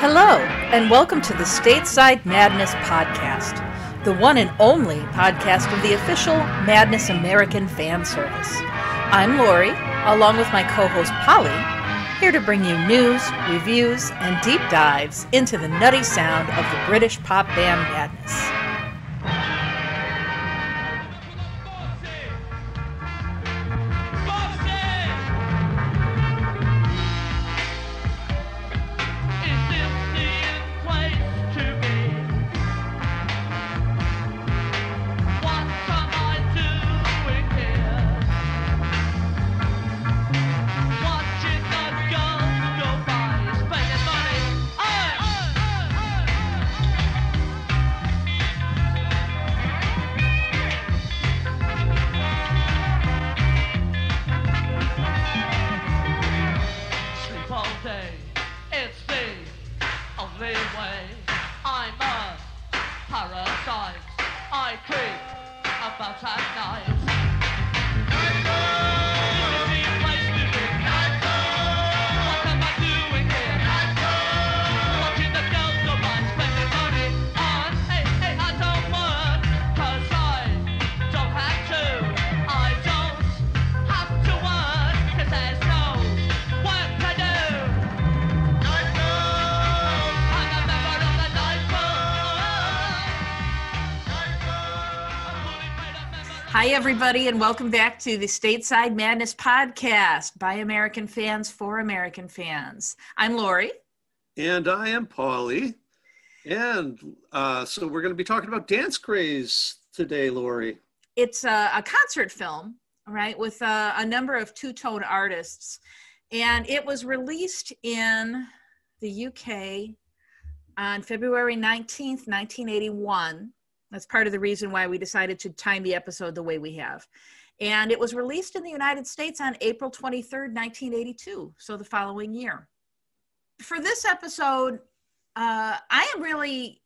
Hello, and welcome to the Stateside Madness Podcast, the one and only podcast of the official Madness American fan service. I'm Lori, along with my co host Poly, here to bring you news, reviews, and deep dives into the nutty sound of the British pop band Madness. Everybody, and welcome back to the Stateside Madness podcast by American fans for American fans. I'm Lori. And I am Poly. And uh, so we're going to be talking about Dance Craze today, Lori. It's a, a concert film, right, with a, a number of two tone artists. And it was released in the UK on February 19th, 1981 that's part of the reason why we decided to time the episode the way we have. And it was released in the United States on April 23rd, 1982, so the following year. For this episode, uh, I am really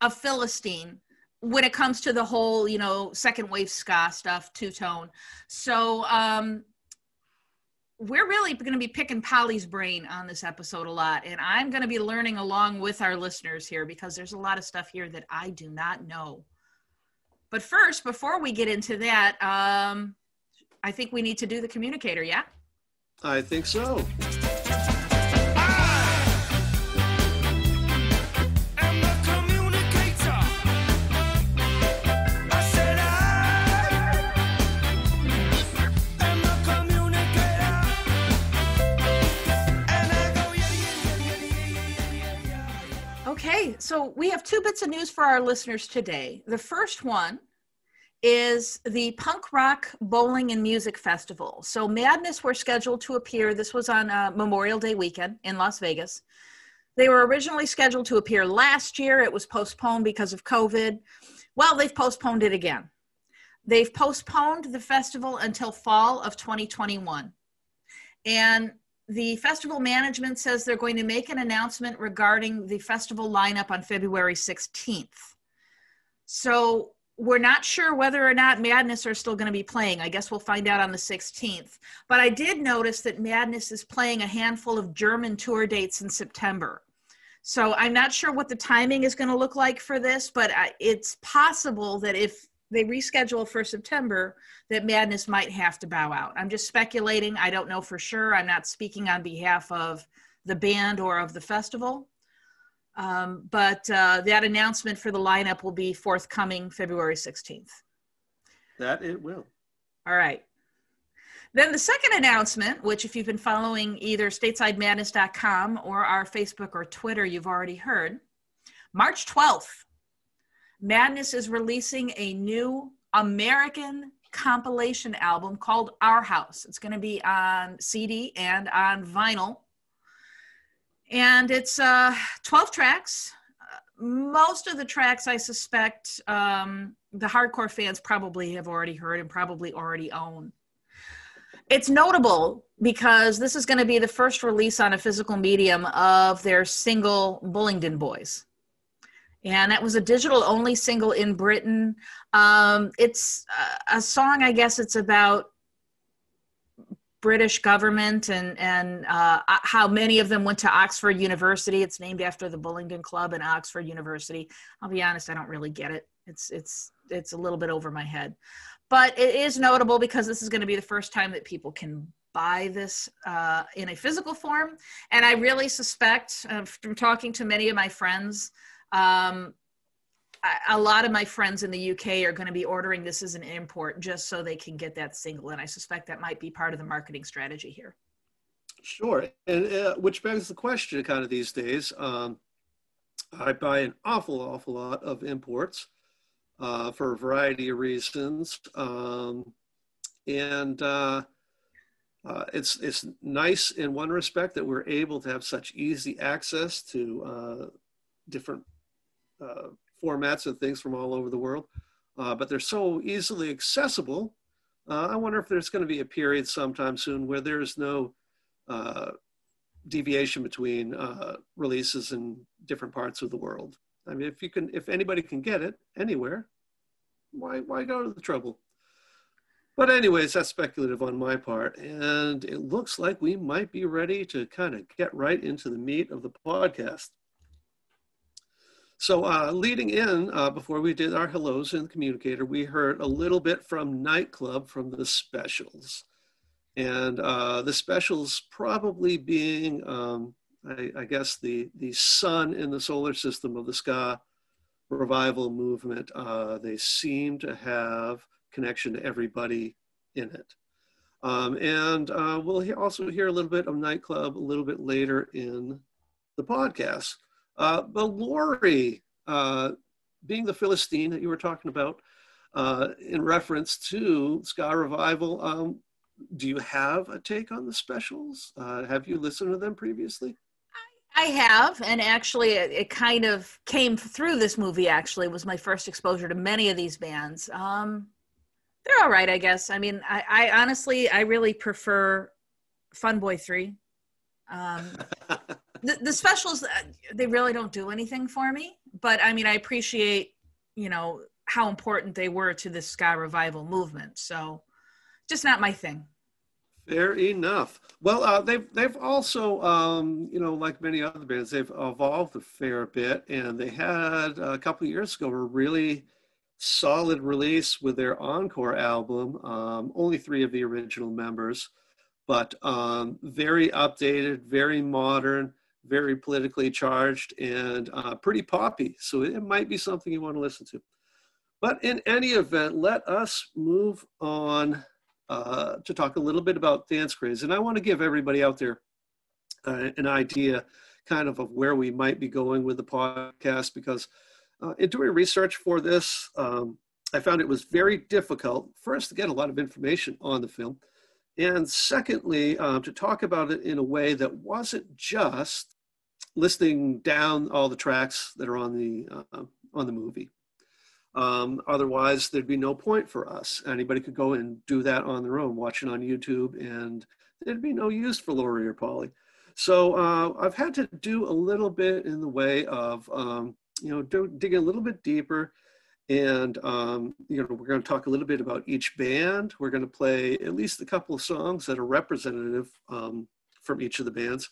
a Philistine when it comes to the whole, you know, second wave ska stuff, two tone. So um, we're really going to be picking Poly's brain on this episode a lot. And I'm going to be learning along with our listeners here because there's a lot of stuff here that I do not know. But first, before we get into that, um, I think we need to do the communicator, yeah? I think so. So we have two bits of news for our listeners today. The first one is the Punk Rock Bowling and Music Festival. So Madness were scheduled to appear. This was on uh, Memorial Day weekend in Las Vegas. They were originally scheduled to appear last year. It was postponed because of COVID. Well, they've postponed it again. They've postponed the festival until fall of 2021. And the festival management says they're going to make an announcement regarding the festival lineup on February 16th. So we're not sure whether or not Madness are still going to be playing. I guess we'll find out on the 16th. But I did notice that Madness is playing a handful of German tour dates in September. So I'm not sure what the timing is going to look like for this, but uh, it's possible that if they reschedule for September, that Madness might have to bow out. I'm just speculating. I don't know for sure. I'm not speaking on behalf of the band or of the festival. Um, but uh, that announcement for the lineup will be forthcoming February 16th. That it will. All right. Then the second announcement, which if you've been following either statesidemadness.com or our Facebook or Twitter, you've already heard. March 12th, Madness is releasing a new American compilation album called Our House. It's going to be on CD and on vinyl. And it's uh, 12 tracks. most of the tracks, I suspect, um, the hardcore fans probably have already heard and probably already own. It's notable because this is going to be the first release on a physical medium of their single Bullingdon Boys and that was a digital only single in Britain. Um, it's a, a song, I guess it's about British government and and uh, how many of them went to Oxford University. It's named after the Bullingdon Club and Oxford University. I'll be honest, I don't really get it. It's it's it's a little bit over my head, but it is notable because this is going to be the first time that people can buy this uh, in a physical form. And I really suspect, uh, from talking to many of my friends, um, a lot of my friends in the UK are going to be ordering this as an import just so they can get that single. And I suspect that might be part of the marketing strategy here. Sure. And uh, which begs the question kind of these days. Um, I buy an awful, awful lot of imports uh, for a variety of reasons. Um, and uh, uh, it's, it's nice in one respect that we're able to have such easy access to uh, different uh, formats and things from all over the world, uh, but they're so easily accessible. Uh, I wonder if there's going to be a period sometime soon where there's no uh, deviation between uh, releases in different parts of the world. I mean, if you can, if anybody can get it anywhere, why why go to the trouble? But anyways, that's speculative on my part, and it looks like we might be ready to kind of get right into the meat of the podcast. So uh, leading in, uh, before we did our hellos in the communicator, we heard a little bit from Nightclub from the specials. And uh, the specials probably being, um, I, I, guess, the, the sun in the solar system of the ska revival movement. Uh, they seem to have connection to everybody in it. Um, and uh, we'll he- also hear a little bit of Nightclub a little bit later in the podcast. Uh, but Lori, uh, being the Philistine that you were talking about, uh, in reference to Ska Revival, um, do you have a take on the specials? Uh, have you listened to them previously? I have, and actually, it, it, kind of came through this movie. Actually, was my first exposure to many of these bands. Um, they're all right, I guess. I mean, I, I honestly, I really prefer Fun Boy Three. Um, the, specials uh, they really don't do anything for me but i mean i appreciate you know how important they were to the ska revival movement so just not my thing. Fair enough. Well uh, they've they've also um, you know like many other bands they've evolved a fair bit and they had a couple years ago a really solid release with their encore album um, only three of the original members but um, very updated very modern very politically charged and uh, pretty poppy. So it might be something you want to listen to. But in any event, let us move on uh, to talk a little bit about Dance Craze. And I want to give everybody out there uh, an idea kind of of where we might be going with the podcast because uh, in doing research for this, um, I found it was very difficult us to get a lot of information on the film. And secondly, um, to talk about it in a way that wasn't just listing down all the tracks that are on the uh, on the movie. Um, otherwise, there'd be no point for us. Anybody could go and do that on their own, watch it on YouTube, and there'd be no use for Lori or Poly. So uh, I've had to do a little bit in the way of, um, you know, do, dig a little bit deeper. And, um, you know, we're going to talk a little bit about each band. We're going to play at least a couple of songs that are representative um, from each of the bands.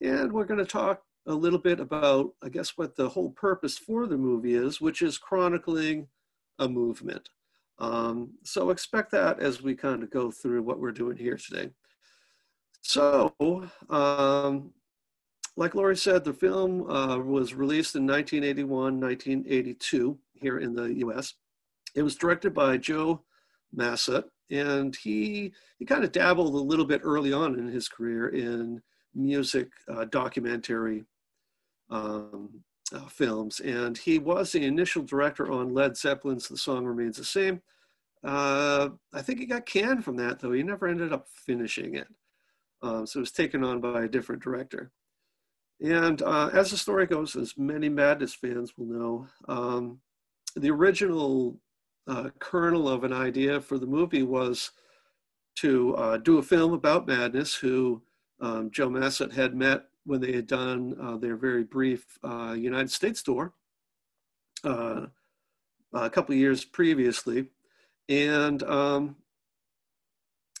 And we're going to talk a little bit about, I guess, what the whole purpose for the movie is, which is chronicling a movement. Um, so expect that as we kind of go through what we're doing here today. So, um, like Lori said, the film uh, was released in 1981, 1982 here in the US. It was directed by Joe Massot, and he, he kind of dabbled a little bit early on in his career in music uh, documentary um, uh, films. And he was the initial director on Led Zeppelin's The Song Remains the Same. Uh, I think he got canned from that, though. He never ended up finishing it. Um, so it was taken on by a different director. And uh, as the story goes, as many Madness fans will know, um, the original uh, kernel of an idea for the movie was to uh, do a film about Madness, who um, Joe Massot had met when they had done uh, their very brief uh, United States tour uh, a couple years previously. And um,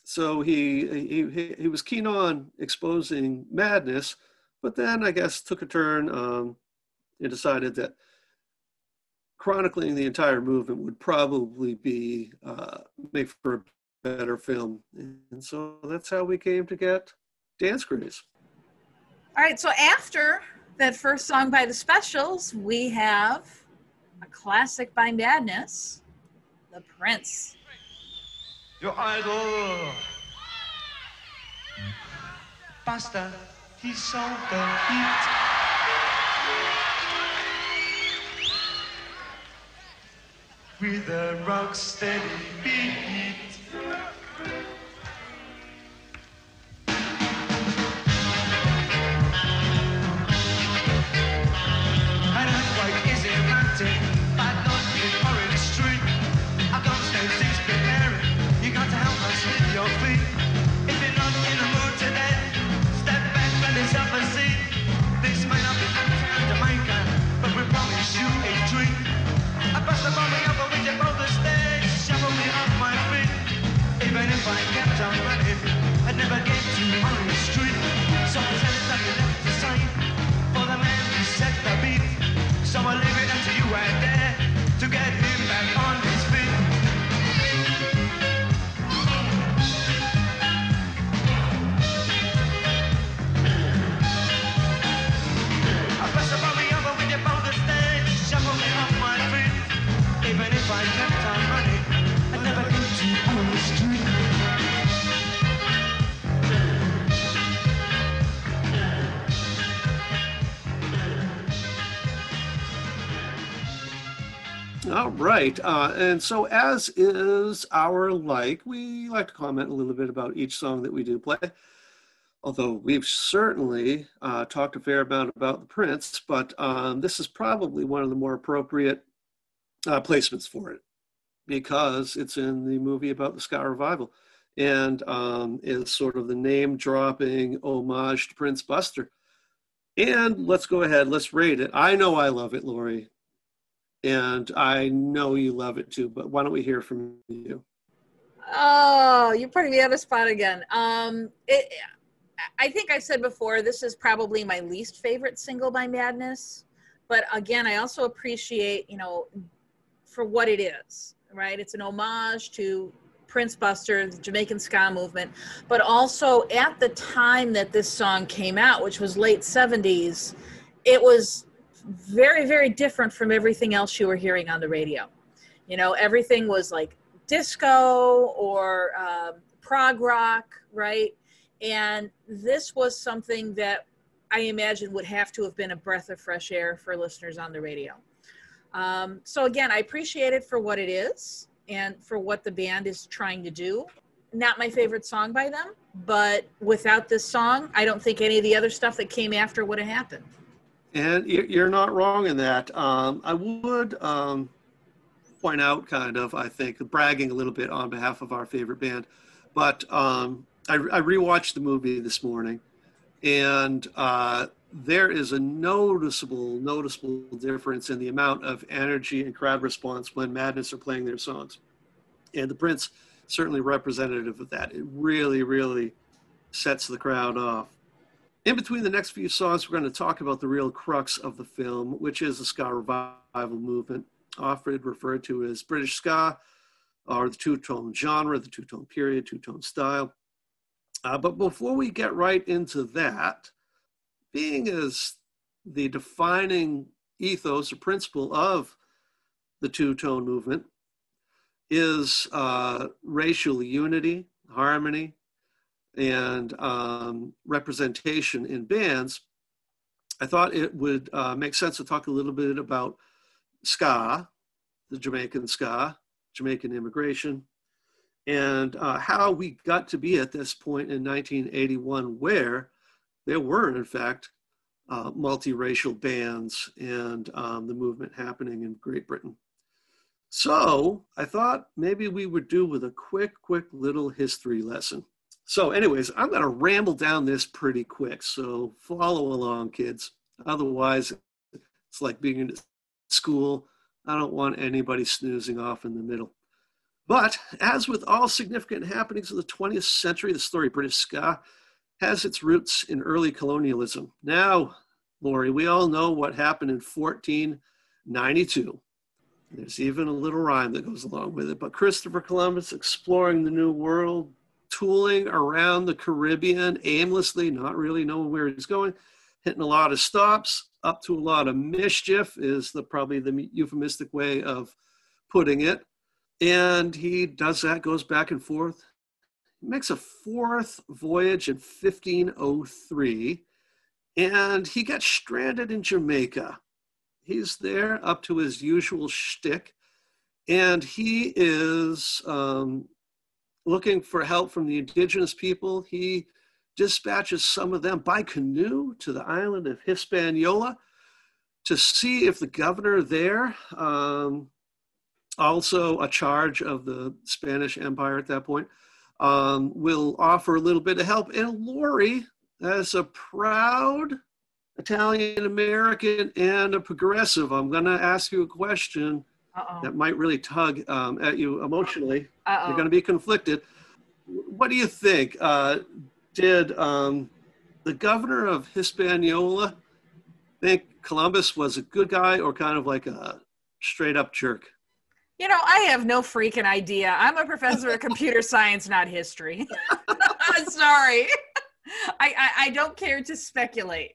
so he, he, he was keen on exposing madness, but then I guess took a turn um, and decided that chronicling the entire movement would probably be uh, make for a better film. And so that's how we came to get Dance Craze. All right, so after that first song by the Specials, we have a classic by Madness, The Prince. Your idol, Buster, he sold the heat. With a rock steady beat. All right. Uh, and so, as is our like, we like to comment a little bit about each song that we do play. Although we've certainly uh, talked a fair amount about the Prince, but um, this is probably one of the more appropriate uh, placements for it because it's in the movie about the Ska revival and um, is sort of the name dropping homage to Prince Buster. And let's go ahead, let's rate it. I know I love it, Lori and I know you love it too. But why don't we hear from you? Oh, you're putting me on the spot again. Um, it, I think I said before this is probably my least favorite single by Madness, but again, I also appreciate you know for what it is. Right, it's an homage to Prince Buster, the Jamaican ska movement, but also at the time that this song came out, which was late 70s, it was very, very different from everything else you were hearing on the radio. You know, everything was like disco or um, prog rock, right? And this was something that I imagine would have to have been a breath of fresh air for listeners on the radio. Um, so, again, I appreciate it for what it is and for what the band is trying to do. Not my favorite song by them, but without this song, I don't think any of the other stuff that came after would have happened. And you're not wrong in that. Um, I would um, point out, kind of, I think, bragging a little bit on behalf of our favorite band, but um, I, I, rewatched the movie this morning, and uh, there is a noticeable, noticeable difference in the amount of energy and crowd response when Madness are playing their songs. And the Prince certainly representative of that. It really, really sets the crowd off. In between the next few songs, we're going to talk about the real crux of the film, which is the ska revival movement, often referred to as British ska, or the two-tone genre, the two-tone period, two-tone style. Uh, but before we get right into that, being as the defining ethos or principle of the two-tone movement is uh, racial unity, harmony, and um, representation in bands, I thought it would uh, make sense to talk a little bit about ska, the Jamaican ska, Jamaican immigration, and uh, how we got to be at this point in 1981 where there were, in fact, uh, multiracial bands and um, the movement happening in Great Britain. So I thought maybe we would do with a quick, quick little history lesson. So, anyways, I'm going to ramble down this pretty quick. So, follow along, kids. Otherwise, it's like being in school. I don't want anybody snoozing off in the middle. But as with all significant happenings of the 20th century, the story of British ska has its roots in early colonialism. Now, Lori, we all know what happened in 1492. There's even a little rhyme that goes along with it. But Christopher Columbus exploring the New World, tooling around the Caribbean aimlessly, not really knowing where he's going, hitting a lot of stops, up to a lot of mischief is the probably the euphemistic way of putting it. And he does that, goes back and forth, makes a fourth voyage in 1503, and he gets stranded in Jamaica. He's there up to his usual shtick, and he is um, looking for help from the indigenous people. He dispatches some of them by canoe to the island of Hispaniola to see if the governor there, um, also a charge of the Spanish Empire at that point, um, will offer a little bit of help. And Lori, as a proud Italian American and a progressive, I'm going to ask you a question Uh-oh. that might really tug um, at you emotionally. Uh-oh. You're going to be conflicted. What do you think? Uh, did um, the governor of Hispaniola think Columbus was a good guy or kind of like a straight up jerk? You know, I have no freaking idea. I'm a professor of computer science, not history. Sorry. I, I, I, don't care to speculate.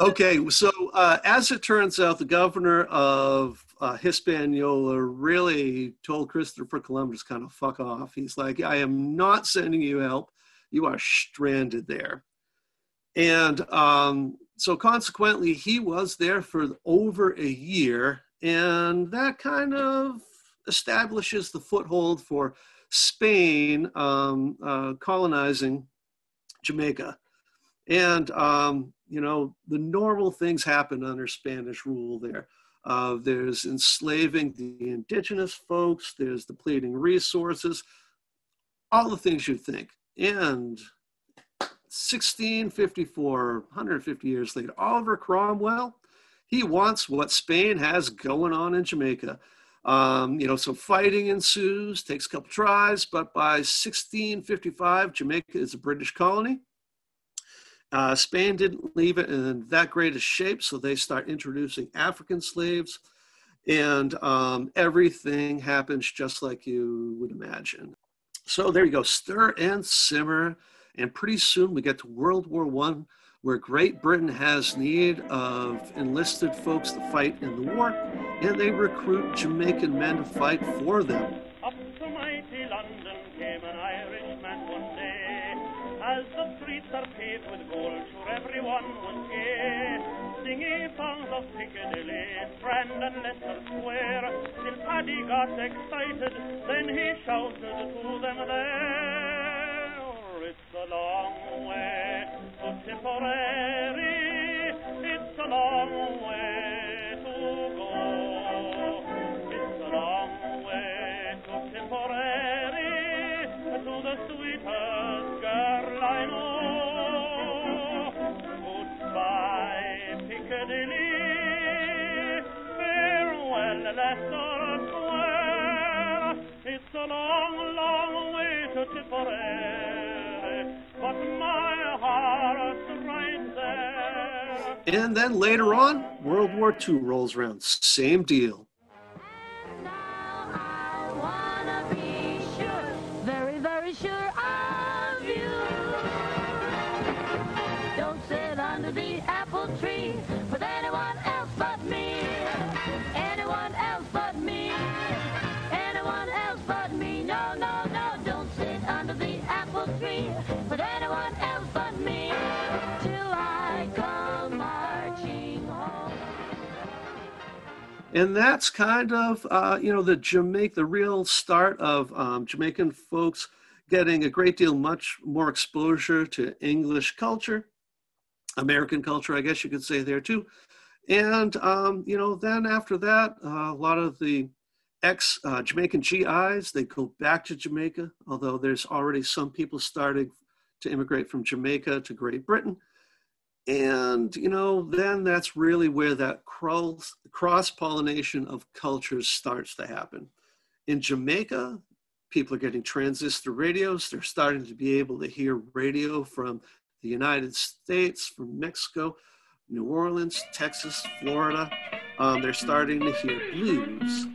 Okay, so uh, as it turns out, the governor of uh, Hispaniola really told Christopher Columbus kind of fuck off. He's like, I am not sending you help. You are stranded there. And um, so consequently, he was there for over a year. And that kind of establishes the foothold for Spain um, uh, colonizing Jamaica. And, um, you know, the normal things happen under Spanish rule there. Uh, there's enslaving the indigenous folks, there's depleting resources, all the things you think. And 1654, 150 years later, Oliver Cromwell, he wants what Spain has going on in Jamaica. Um, you know, some fighting ensues, takes a couple tries, but by 1655, Jamaica is a British colony. Uh, Spain didn't leave it in that great a shape, so they start introducing African slaves, and um, everything happens just like you would imagine. So there you go, stir and simmer, and pretty soon we get to World War One where Great Britain has need of enlisted folks to fight in the war, and they recruit Jamaican men to fight for them. Streets are paved with gold, sure everyone was gay. Singing songs of Piccadilly, Strand and Leicester Square, till Paddy got excited, then he shouted to them there, oh, It's a long way to Tipperary, it's a long way long, long way to Tipperary, but my and then later on, World War II rolls around. Same deal. And that's kind of uh, you know the Jamaica, the real start of um, Jamaican folks getting a great deal much more exposure to English culture, American culture, I guess you could say there too, and um, you know then after that, uh, a lot of the ex uh, Jamaican GIs they go back to Jamaica, although there's already some people starting to immigrate from Jamaica to Great Britain and you know then that's really where that cross cross pollination of cultures starts to happen in jamaica people are getting transistor radios. They're starting to be able to hear radio from the United States, from Mexico, New Orleans, Texas, Florida. Um, they're starting to hear blues.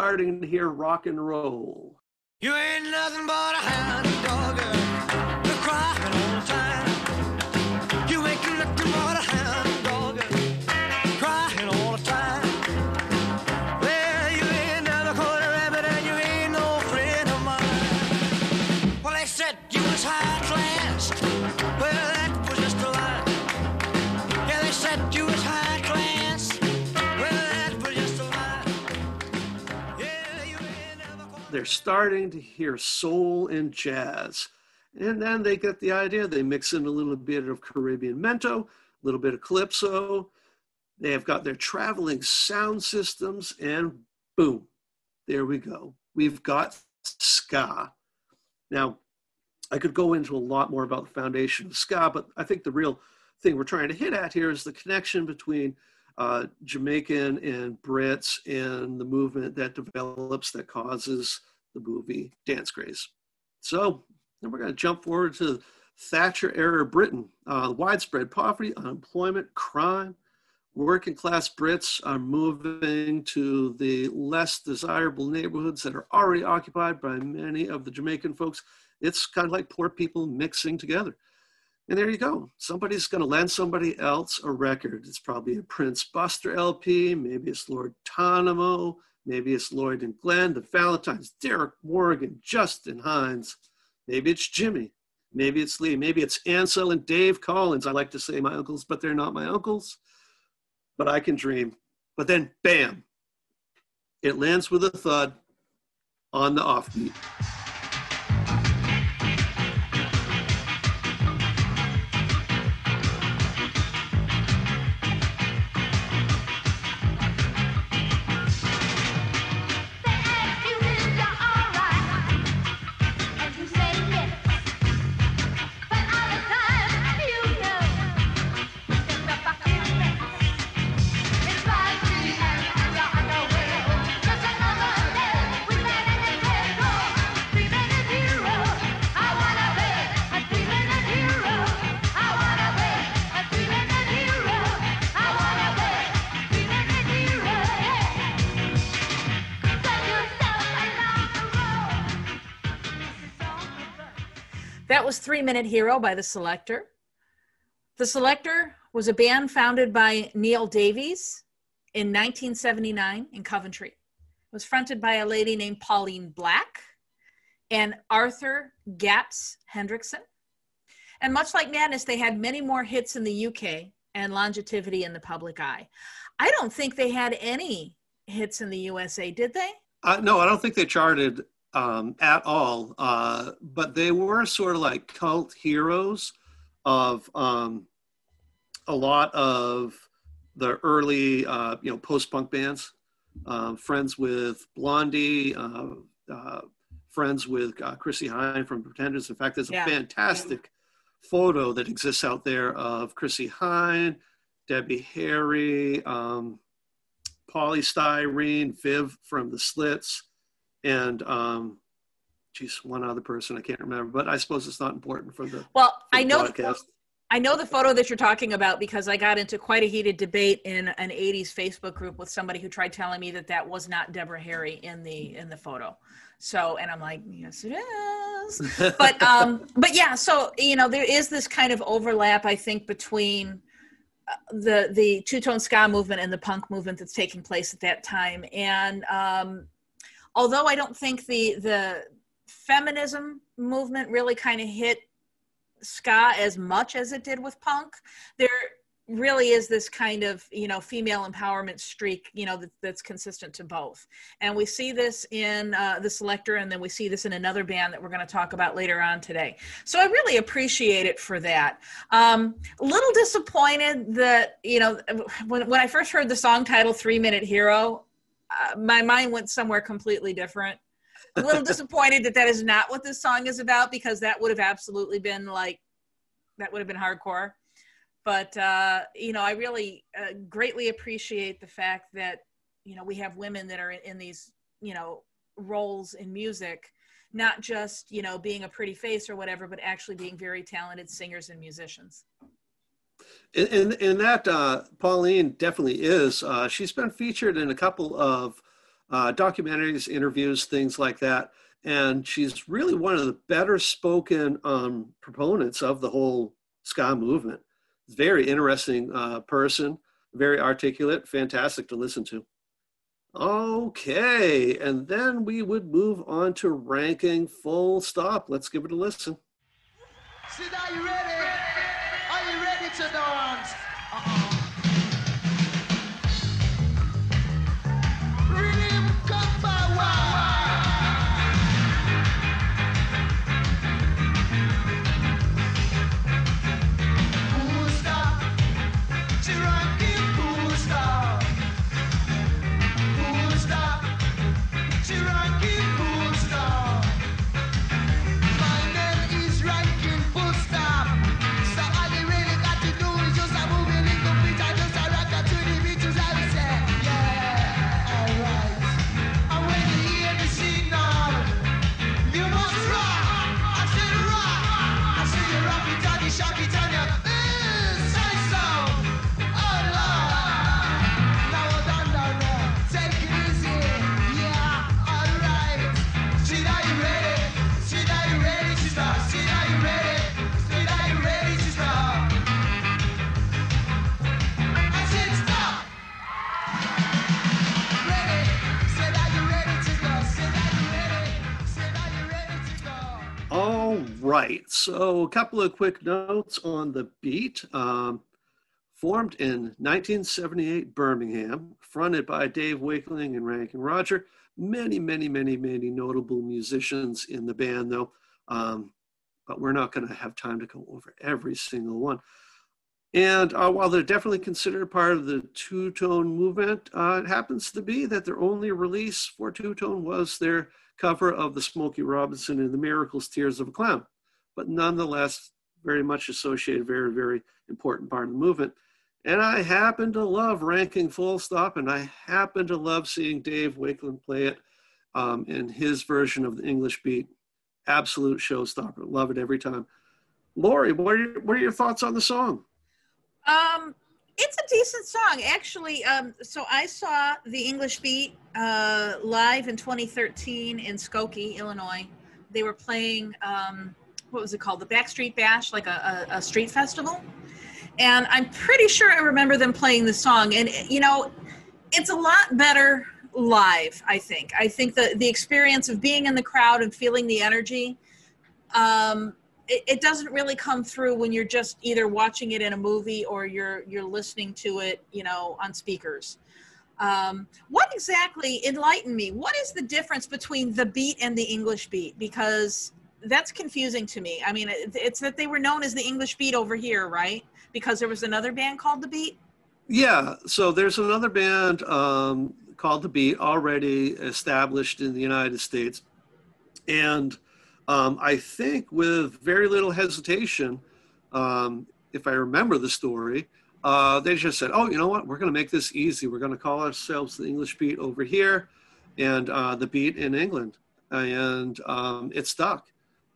Starting to hear rock and roll. You ain't nothing but a hound. Crying time. They're starting to hear soul and jazz. And then they get the idea. They mix in a little bit of Caribbean mento, a little bit of calypso. They have got their traveling sound systems, and boom, there we go. We've got ska. Now, I could go into a lot more about the foundation of ska, but I think the real thing we're trying to hit at here is the connection between uh, Jamaican and Brits and the movement that develops that causes the movie Dance Craze. So then we're going to jump forward to Thatcher era Britain. Uh, widespread poverty, unemployment, crime. Working class Brits are moving to the less desirable neighborhoods that are already occupied by many of the Jamaican folks. It's kind of like poor people mixing together. And there you go. Somebody's going to lend somebody else a record. It's probably a Prince Buster LP. Maybe it's Lord Tanamo. Maybe it's Lloyd and Glenn, the Valentines, Derrick Morgan, Justin Hinds. Maybe it's Jimmy. Maybe it's Lee. Maybe it's Ansel and Dave Collins. I like to say my uncles, but they're not my uncles. But I can dream. But then, bam, it lands with a thud on the offbeat. That was Three Minute Hero by The Selecter. The Selecter was a band founded by Neol Davies in 1979 in Coventry. It was fronted by a lady named Pauline Black and Arthur Gaps Hendrickson. And much like Madness, they had many more hits in the UK and longevity in the public eye. I don't think they had any hits in the USA, did they? Uh, no, I don't think they charted um, at all. Uh, but they were sort of like cult heroes of um, a lot of the early, uh, you know, post-punk bands. Um, friends with Blondie, uh, uh, friends with uh, Chrissie Hynde from Pretenders. In fact, there's a Yeah. fantastic photo that exists out there of Chrissie Hynde, Debbie Harry, um, Poly Styrene, Viv from the Slits, and um, geez, one other person I can't remember, but I suppose it's not important for the, for Well, I the know the. I know the photo that you're talking about because I got into quite a heated debate in an 80s Facebook group with somebody who tried telling me that that was not Deborah Harry in the in the photo. So, and I'm like, yes, it is. But um, but yeah. So you know, there is this kind of overlap, I think, between uh, the the two tone ska movement and the punk movement that's taking place at that time. And um, although I don't think the the feminism movement really kind of hit ska as much as it did with punk there really is this kind of you know female empowerment streak you know that, that's consistent to both. And we see this in uh, the Selecter and then we see this in another band that we're going to talk about later on today. So i really appreciate it for that. Um, a little disappointed that you know when, when i first heard the song title three minute hero uh, my mind went somewhere completely different. A little disappointed that that is not what this song is about because that would have absolutely been like that would have been hardcore. But uh, you know i really uh, greatly appreciate the fact that you know we have women that are in, in these you know roles in music not just you know being a pretty face or whatever but actually being very talented singers and musicians And, and, that uh, Pauline definitely is. Uh, she's been featured in a couple of uh, documentaries, interviews, things like that. And she's really one of the better spoken um, proponents of the whole ska movement. Very interesting uh, person, very articulate, fantastic to listen to. Okay, and then we would move on to ranking full stop. Let's give it a listen. You ready? Right. So, a couple of quick notes on the beat. Um, formed in 1978 Birmingham, fronted by Dave Wakeling and Ranking Roger. Many, many, many, many notable musicians in the band, though. Um, but we're not going to have time to go over every single one. And uh, while they're definitely considered part of the two tone movement, uh, it happens to be that their only release for two tone was their cover of the Smokey Robinson and the Miracles Tears of a Clown, but nonetheless, very much associated, very, very important part of the movement. And I happen to love ranking full stop, and I happen to love seeing Dave Wakeling play it um, in his version of the English beat. Absolute showstopper. Love it every time. Lori, what are your, what are your thoughts on the song? Um, it's a decent song, actually. Um, so I saw the English Beat uh, live in 2013 in Skokie, Illinois. They were playing um, what was it called, the Backstreet Bash, like a, a, a street festival. And I'm pretty sure I remember them playing the song. And you know, it's a lot better live. I think. I think the the experience of being in the crowd and feeling the energy. Um, it, it doesn't really come through when you're just either watching it in a movie or you're you're listening to it you know on speakers um, what exactly enlighten me what is the difference between the beat and the english beat because that's confusing to me i mean it, it's that they were known as the english beat over here right because there was another band called the beat Yeah, so there's another band um, called The Beat already established in the United States. And um, I think with very little hesitation, um, if I remember the story, uh, they just said, oh, you know what? We're going to make this easy. We're going to call ourselves the English Beat over here and uh, the Beat in England. And um, it stuck.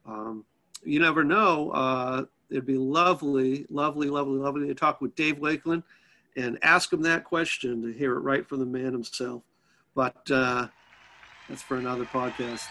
Um, you never know. Uh, it'd be lovely, lovely, lovely, lovely to talk with Dave Wakeling and ask him that question to hear it right from the man himself. But uh, that's for another podcast.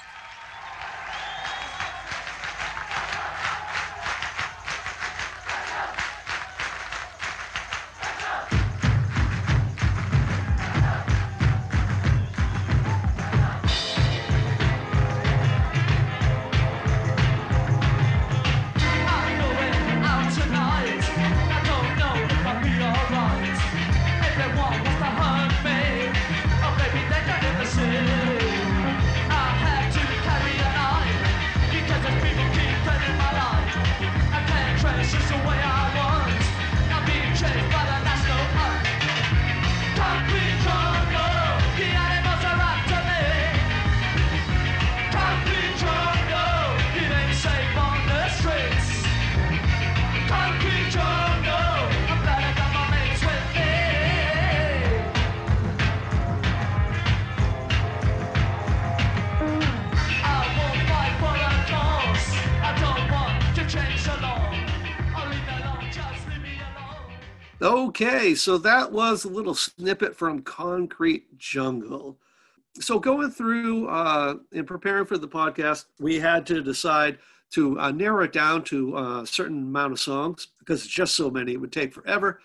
So that was a little snippet from Concrete Jungle. So going through uh, and preparing for the podcast, we had to decide to uh, narrow it down to a certain amount of songs because it's just so many; it would take forever.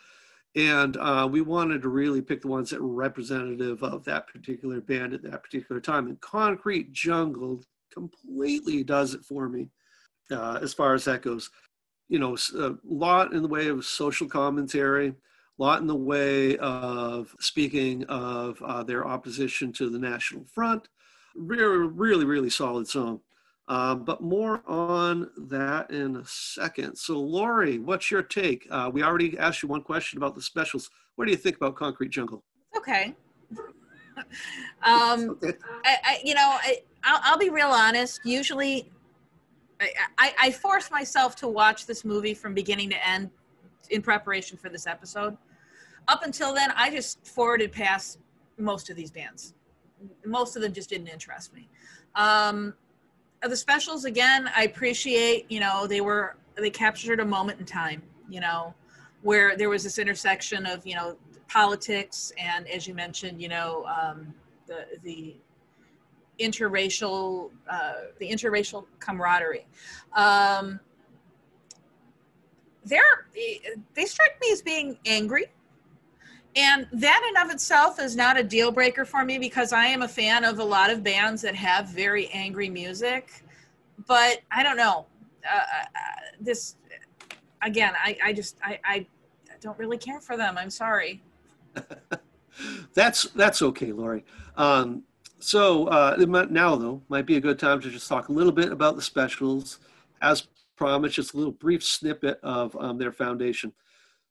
And uh, we wanted to really pick the ones that were representative of that particular band at that particular time. And Concrete Jungle completely does it for me uh, as far as that goes you know, a lot in the way of social commentary, lot in the way of speaking of uh, their opposition to the National Front. Really, really, really solid song. Um, but more on that in a second. So, Lori, what's your take? Uh, we already asked you one question about the specials. What do you think about Concrete Jungle? Okay. um, Okay. I, I, you know, I, I'll, I'll be real honest. Usually, I, I, I force myself to watch this movie from beginning to end in preparation for this episode. Up until then, I just forwarded past most of these bands. Most of them just didn't interest me. Um, the specials, again, I appreciate. You know, they were they captured a moment in time. You know, where there was this intersection of you know politics and, as you mentioned, you know, um, the the interracial uh, the interracial camaraderie. Um, they're they strike me as being angry, and that in of itself is not a deal breaker for me because I am a fan of a lot of bands that have very angry music. But I don't know uh, uh, this again. I, I just I, I don't really care for them. I'm sorry. that's that's okay, Lori. Um, so uh, might- now, though, might be a good time to just talk a little bit about the specials. As promised, just a little brief snippet of um, their foundation.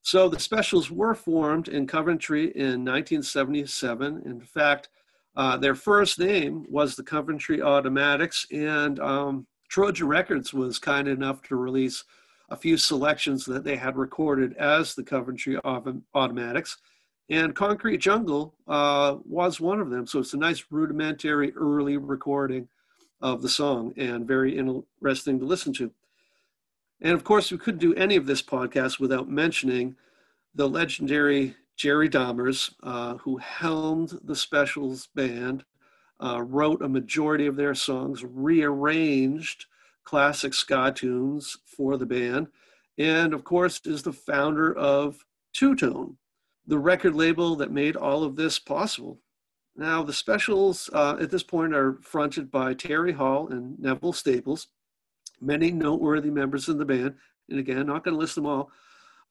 So the specials were formed in Coventry in 1977. In fact, uh, their first name was the Coventry Automatics, and um, Trojan Records was kind enough to release a few selections that they had recorded as the Coventry Autom- Automatics. And Concrete Jungle uh, was one of them. So it's a nice rudimentary early recording of the song and very interesting to listen to. And of course, we couldn't do any of this podcast without mentioning the legendary Jerry Dammers, uh, who helmed the Specials band, uh, wrote a majority of their songs, rearranged classic ska tunes for the band, and of course, is the founder of Two Tone, the record label that made all of this possible. Now, the specials uh, at this point are fronted by Terry Hall and Neville Staples, many noteworthy members in the band. And again, not going to list them all,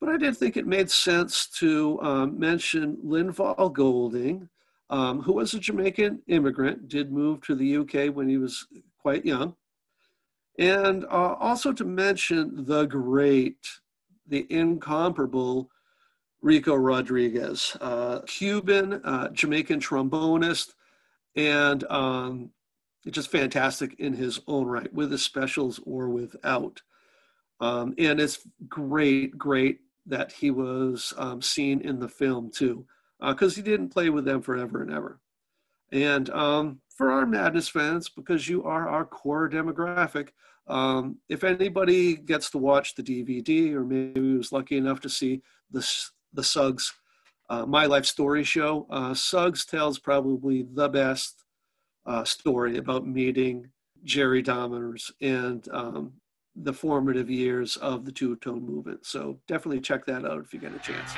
but I did think it made sense to um, mention Lynval Golding, um, who was a Jamaican immigrant, did move to the UK when he was quite young. And uh, also to mention the great, the incomparable Rico Rodriguez, uh, Cuban, uh, Jamaican trombonist, and um, just fantastic in his own right, with his specials or without. Um, and it's great, great that he was um, seen in the film too, because he didn't play with them forever and ever. And um, for our Madness fans, because you are our core demographic, um, if anybody gets to watch the DVD or maybe was lucky enough to see the, the Suggs uh, My Life Story show, uh, Suggs tells probably the best uh, story about meeting Jerry Dammers and um, the formative years of the two tone movement. So definitely check that out if you get a chance.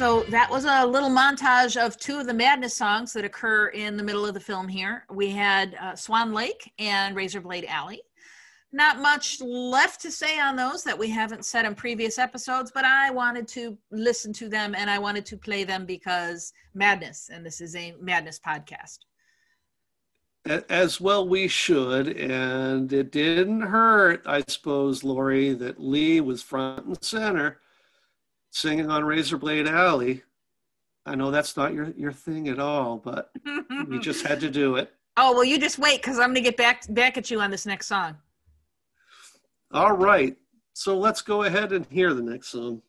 So that was a little montage of two of the Madness songs that occur in the middle of the film here. We had uh, Swan Lake and Razorblade Alley. Not much left to say on those that we haven't said in previous episodes, but I wanted to listen to them and I wanted to play them because Madness, and this is a Madness podcast. As well, we should. And it didn't hurt, I suppose, Lori, that Lee was front and center singing on Razorblade Alley. I know that's not your, your thing at all, but we just had to do it. oh, well, you just wait because I'm going to get back, back at you on this next song. All right. So let's go ahead and hear the next song.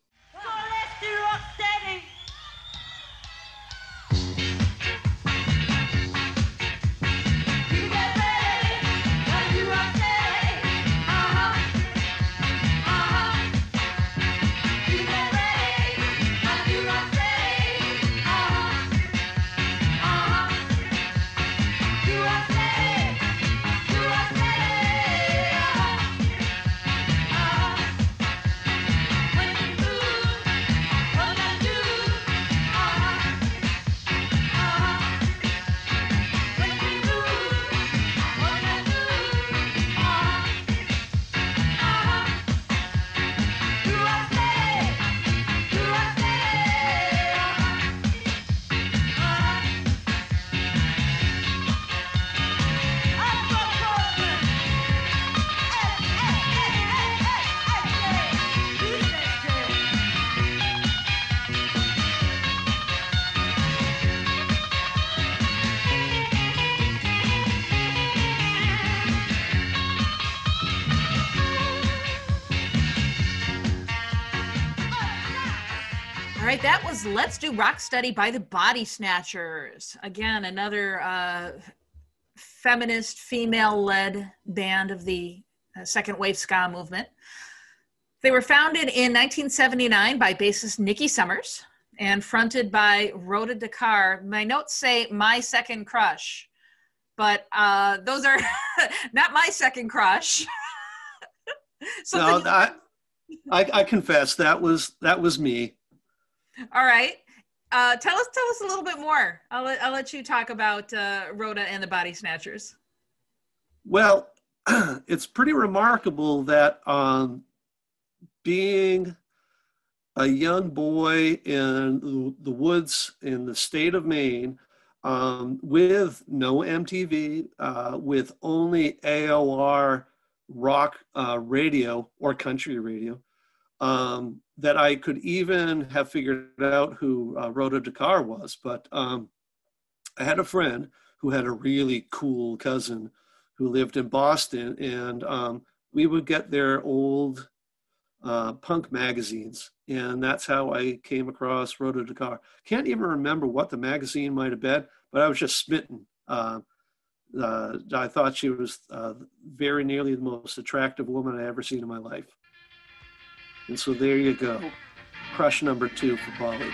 Let's Do Rock Steady by the Bodysnatchers. Again, another uh, feminist, female led band of the uh, second wave ska movement. They were founded in 1979 by bassist Nicky Summers and fronted by Rhoda Dakar. My notes say my second crush, but uh, those are not my second crush. No, I, I, I confess that was that was me. All right. Uh, tell us, tell us a little bit more. I'll let, I'll let you talk about uh, Rhoda and the Bodysnatchers. Well, it's pretty remarkable that um, being a young boy in the, woods in the state of Maine um, with no MTV, uh, with only AOR rock uh, radio or country radio, um, that I could even have figured out who uh, Rhoda Dakar was. But um, I had a friend who had a really cool cousin who lived in Boston, and um, we would get their old uh, punk magazines, and that's how I came across Rhoda Dakar. Can't even remember what the magazine might have been, but I was just smitten. Uh, uh, I thought she was uh, very nearly the most attractive woman I ever seen in my life. And so there you go. Crush number two for Poly.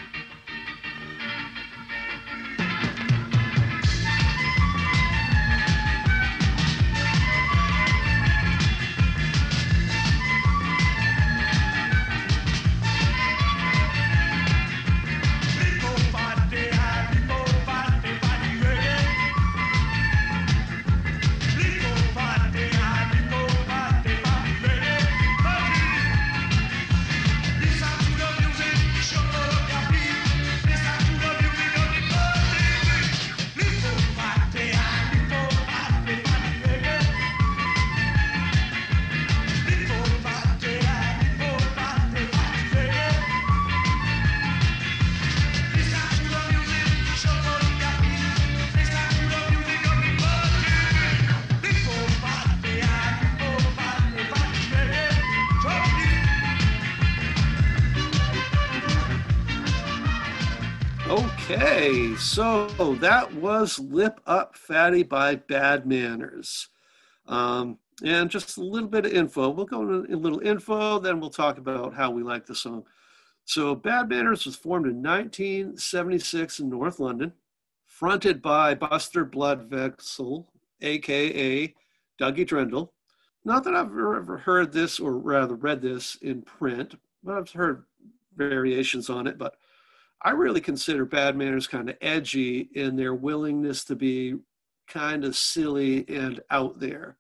So that was Lip Up Fatty by Bad Manners. Um, and just a little bit of info. We'll go into a little info, then we'll talk about how we like the song. So, Bad Manners was formed in 1976 in North London, fronted by Buster Bloodvessel, aka Dougie Trendle. Not that I've ever heard this, or rather read this in print, but I've heard variations on it. But I really consider Bad Manners kind of edgy in their willingness to be kind of silly and out there.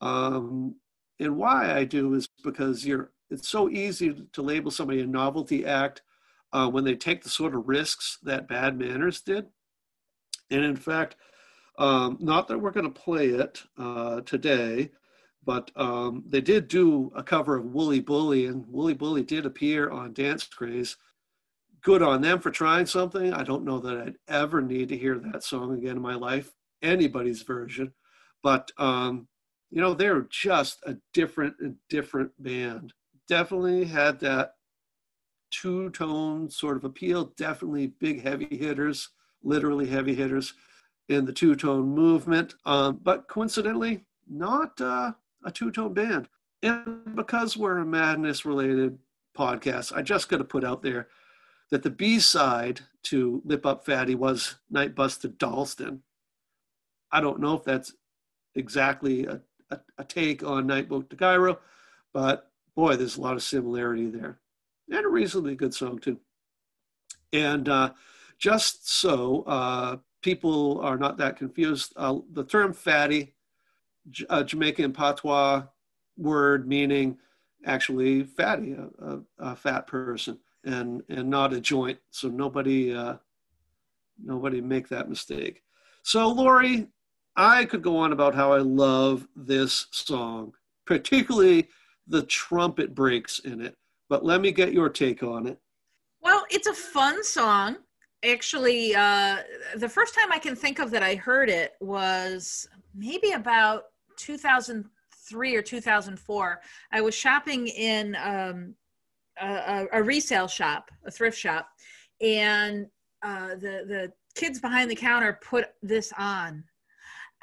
Um, and why I do is because you're it's so easy to label somebody a novelty act uh, when they take the sort of risks that Bad Manners did. And in fact, um, not that we're going to play it uh, today, but um, they did do a cover of Wooly Bully, and Wooly Bully did appear on Dance Craze. Good on them for trying something. I don't know that I'd ever need to hear that song again in my life, anybody's version. But, um, you know, they're just a different, a different band. Definitely had that two tone sort of appeal, definitely big heavy hitters, literally heavy hitters in the two tone movement. Um, but coincidentally, not uh, a two tone band. And because we're a madness related podcast, I just got to put out there that the B side to Lip Up Fatty was Night Bus to Dalston. I don't know if that's exactly a, a, a take on Night Boat to Cairo, but boy, there's a lot of similarity there. And a reasonably good song, too. And uh, just so uh, people are not that confused, uh, the term fatty, J- uh, Jamaican patois word meaning actually fatty, a, a, a fat person, and and not a joint. So nobody uh, nobody make that mistake. So Lori, I could go on about how I love this song, particularly the trumpet breaks in it. But let me get your take on it. Well, it's a fun song. Actually, uh, the first time I can think of that I heard it was maybe about 2003 or 2004. I was shopping in um, a, a- resale shop, a thrift shop, and uh, the the kids behind the counter put this on.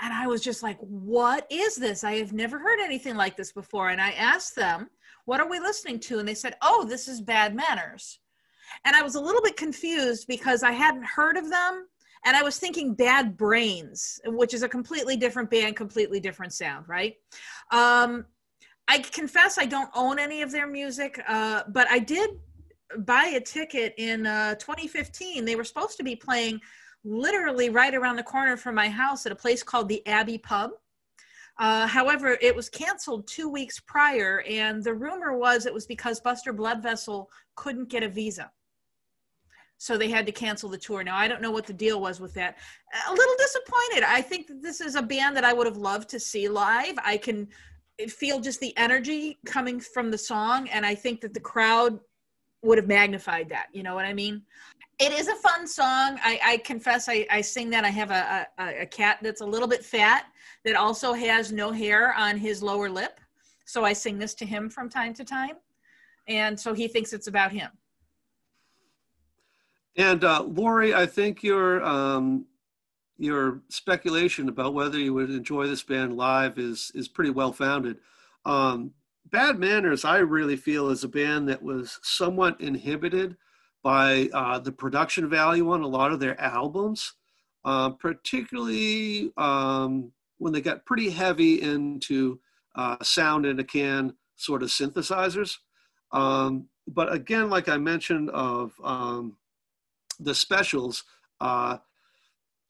And I was just like, what is this? I have never heard anything like this before. And I asked them, what are we listening to? And they said, oh, this is Bad Manners. And I was a little bit confused because I hadn't heard of them. And I was thinking Bad Brains, which is a completely different band, completely different sound, right? Um, I confess I don't own any of their music, uh, but I did buy a ticket in uh, 2015. They were supposed to be playing literally right around the corner from my house at a place called the Abbey Pub. Uh, however, it was canceled two weeks prior, and the rumor was it was because Buster Bloodvessel couldn't get a visa. So they had to cancel the tour. Now, I don't know what the deal was with that. A little disappointed. I think this is a band that I would have loved to see live. I can feel just the energy coming from the song, and I think that the crowd would have magnified that. You know what I mean? It is a fun song. I, I confess, I, I sing that. I have a, a, a cat that's a little bit fat that also has no hair on his lower lip. So I sing this to him from time to time. And so he thinks it's about him. And uh, Lori, I think your um, your speculation about whether you would enjoy this band live is is pretty well founded. Um, Bad Manners, I really feel, is a band that was somewhat inhibited by uh, the production value on a lot of their albums, uh, particularly um, when they got pretty heavy into uh, sound in a can sort of synthesizers. Um, but again, like I mentioned of um, the specials,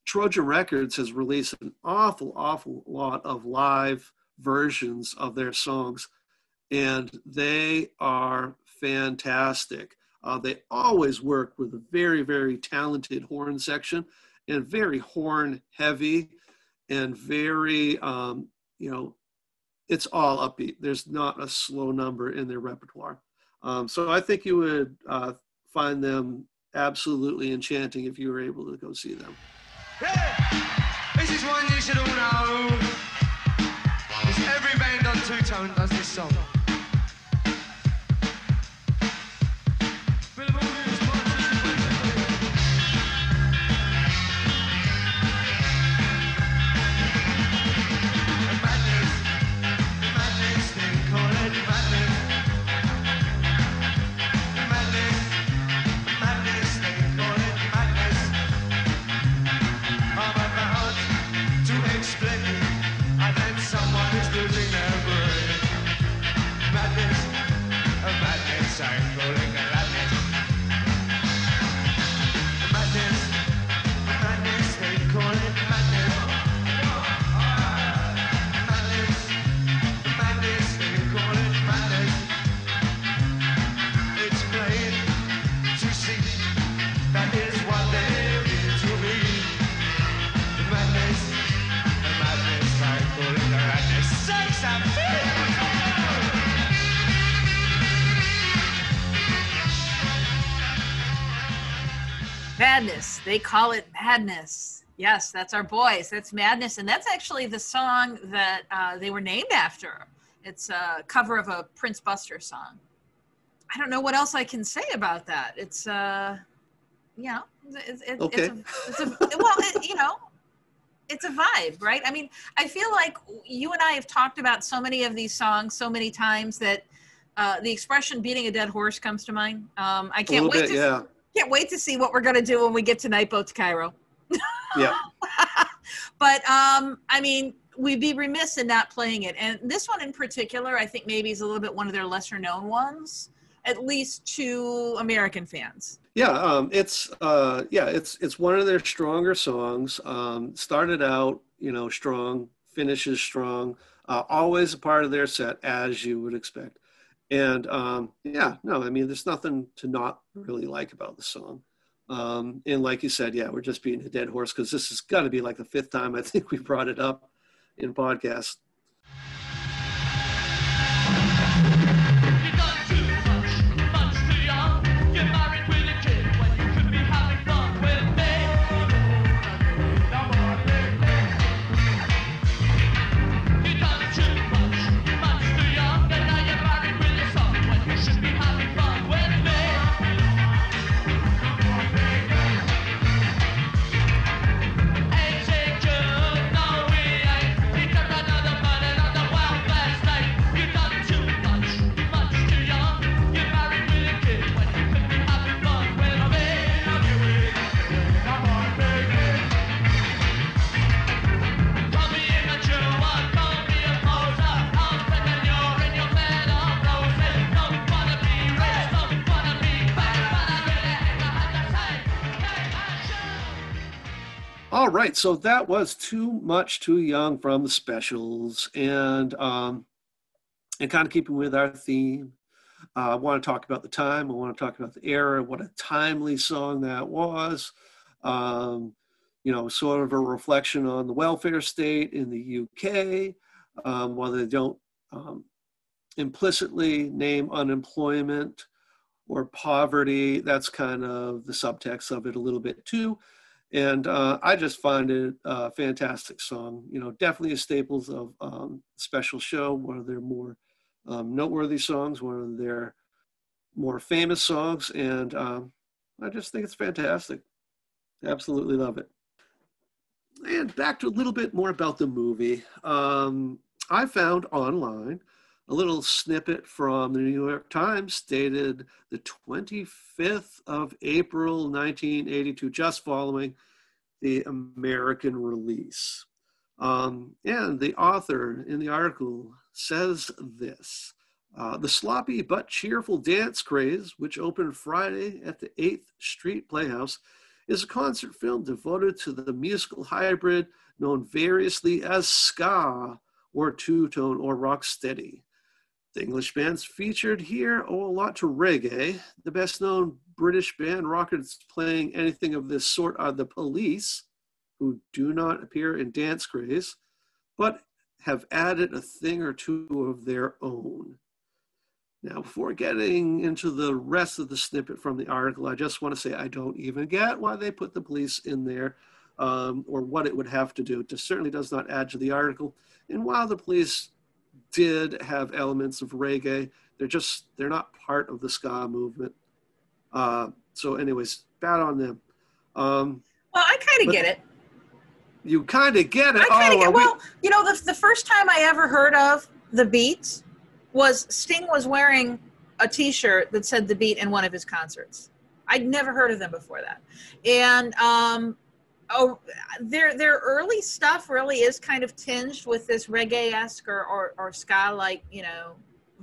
Trojan Records has released an awful, awful lot of live versions of their songs, and they are fantastic. Uh, they always work with a very, very talented horn section and very horn heavy and very, um, you know, it's all upbeat. There's not a slow number in their repertoire. Um, so I think you would uh, find them absolutely enchanting if you were able to go see them. Yeah, this is one you should all know. 'Cause every band on Two Tone does this song. Madness. They call it Madness. Yes, that's our boys. That's Madness. And that's actually the song that uh, they were named after. It's a cover of a Prince Buster song. I don't know what else I can say about that. It's, uh, you know, it's, it's, Okay. it's, a, it's a, well, it, you know, it's a vibe, right? I mean, I feel like you and I have talked about so many of these songs so many times that uh, the expression "beating a dead horse" comes to mind. Um, I can't wait bit, to yeah. Can't wait to see what we're gonna do when we get to Night Boat to Cairo. Yeah. but um, I mean, we'd be remiss in not playing it. And this one in particular, I think maybe is a little bit one of their lesser known ones, at least to American fans. Yeah, um, it's uh, yeah, it's it's one of their stronger songs. Um, started out, you know, strong, finishes strong. Uh, always a part of their set, as you would expect. And um, yeah, no, I mean, there's nothing to not really like about the song. Um, and like you said, yeah, we're just beating a dead horse because this has got to be like the fifth time I think we brought it up in podcast. Right, so that was too much too young from the specials, and um, and kind of keeping with our theme. Uh, I want to talk about the time. I want to talk about the era. What a timely song that was. Um, you know, sort of a reflection on the welfare state in the UK. Um, while they don't um, implicitly name unemployment or poverty, that's kind of the subtext of it a little bit too and uh, I just find it a fantastic song. You know, definitely a staples of um, special show. One of their more um, noteworthy songs, one of their more famous songs, and um, I just think it's fantastic. Absolutely love it. And back to a little bit more about the movie. Um, I found online a little snippet from the New York Times dated the 25th of April 1982, just following the American release. Um, and the author in the article says this uh, The sloppy but cheerful dance craze, which opened Friday at the 8th Street Playhouse, is a concert film devoted to the musical hybrid known variously as ska or two tone or rock steady. The English bands featured here owe a lot to reggae. The best known British band rockers playing anything of this sort are the Police, who do not appear in Dance Craze, but have added a thing or two of their own. Now, before getting into the rest of the snippet from the article, I just want to say I don't even get why they put the police in there um, or what it would have to do. It certainly does not add to the article. And while the police did have elements of reggae, they're just, they're not part of the ska movement. Uh, so, anyways, bad on them. Um, Well, I kind of get it. you kind of get it. I kind of Oh, get are we- well. You know, the the first time I ever heard of the Beats was Sting was wearing a T-shirt that said the Beat in one of his concerts. I'd never heard of them before that, and um, oh, their their early stuff really is kind of tinged with this reggae-esque or or, or ska like you know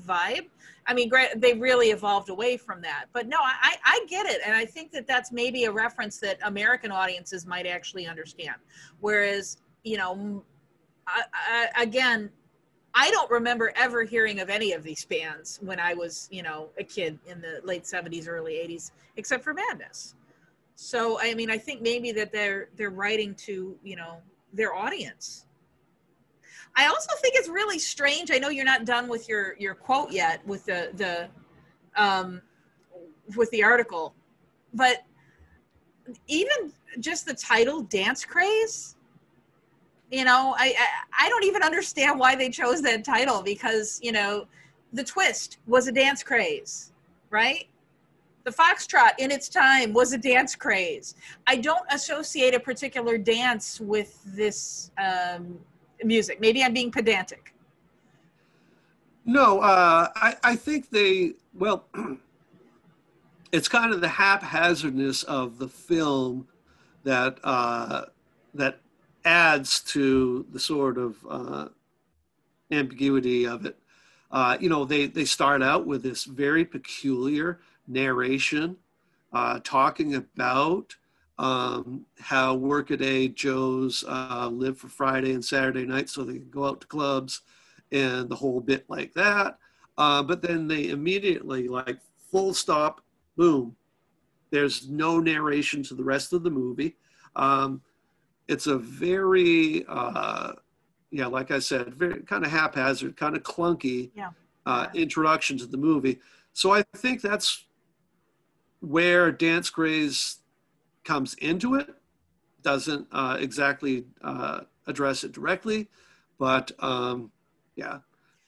vibe. I mean, they really evolved away from that. But no, I, I get it. And I think that that's maybe a reference that American audiences might actually understand. Whereas, you know, I, I, again, I don't remember ever hearing of any of these bands when I was, you know, a kid in the late 70s, early 80s, except for Madness. So, I mean, I think maybe that they're they're writing to, you know, their audience. I also think it's really strange. I know you're not done with your your quote yet with the the um, with the article, but even just the title dance craze you know I, I i don't even understand why they chose that title because you know the twist was a dance craze right the foxtrot in its time was a dance craze. I don't associate a particular dance with this um, music. Maybe i'm being pedantic. No, uh, I, I think they, well, it's kind of the haphazardness of the film that, uh, that adds to the sort of uh, ambiguity of it. Uh, you know, they, they start out with this very peculiar narration uh, talking about um, how workaday Joes uh, live for Friday and Saturday night so they can go out to clubs and the whole bit like that. Uh, but then they immediately, like, full stop, boom. There's no narration to the rest of the movie. Um, it's a very, uh, yeah, like I said, very kind of haphazard, kind of clunky Yeah. uh, introduction to the movie. So I think that's where Dance Craze comes into it. Doesn't uh, exactly uh, address it directly, but um, yeah,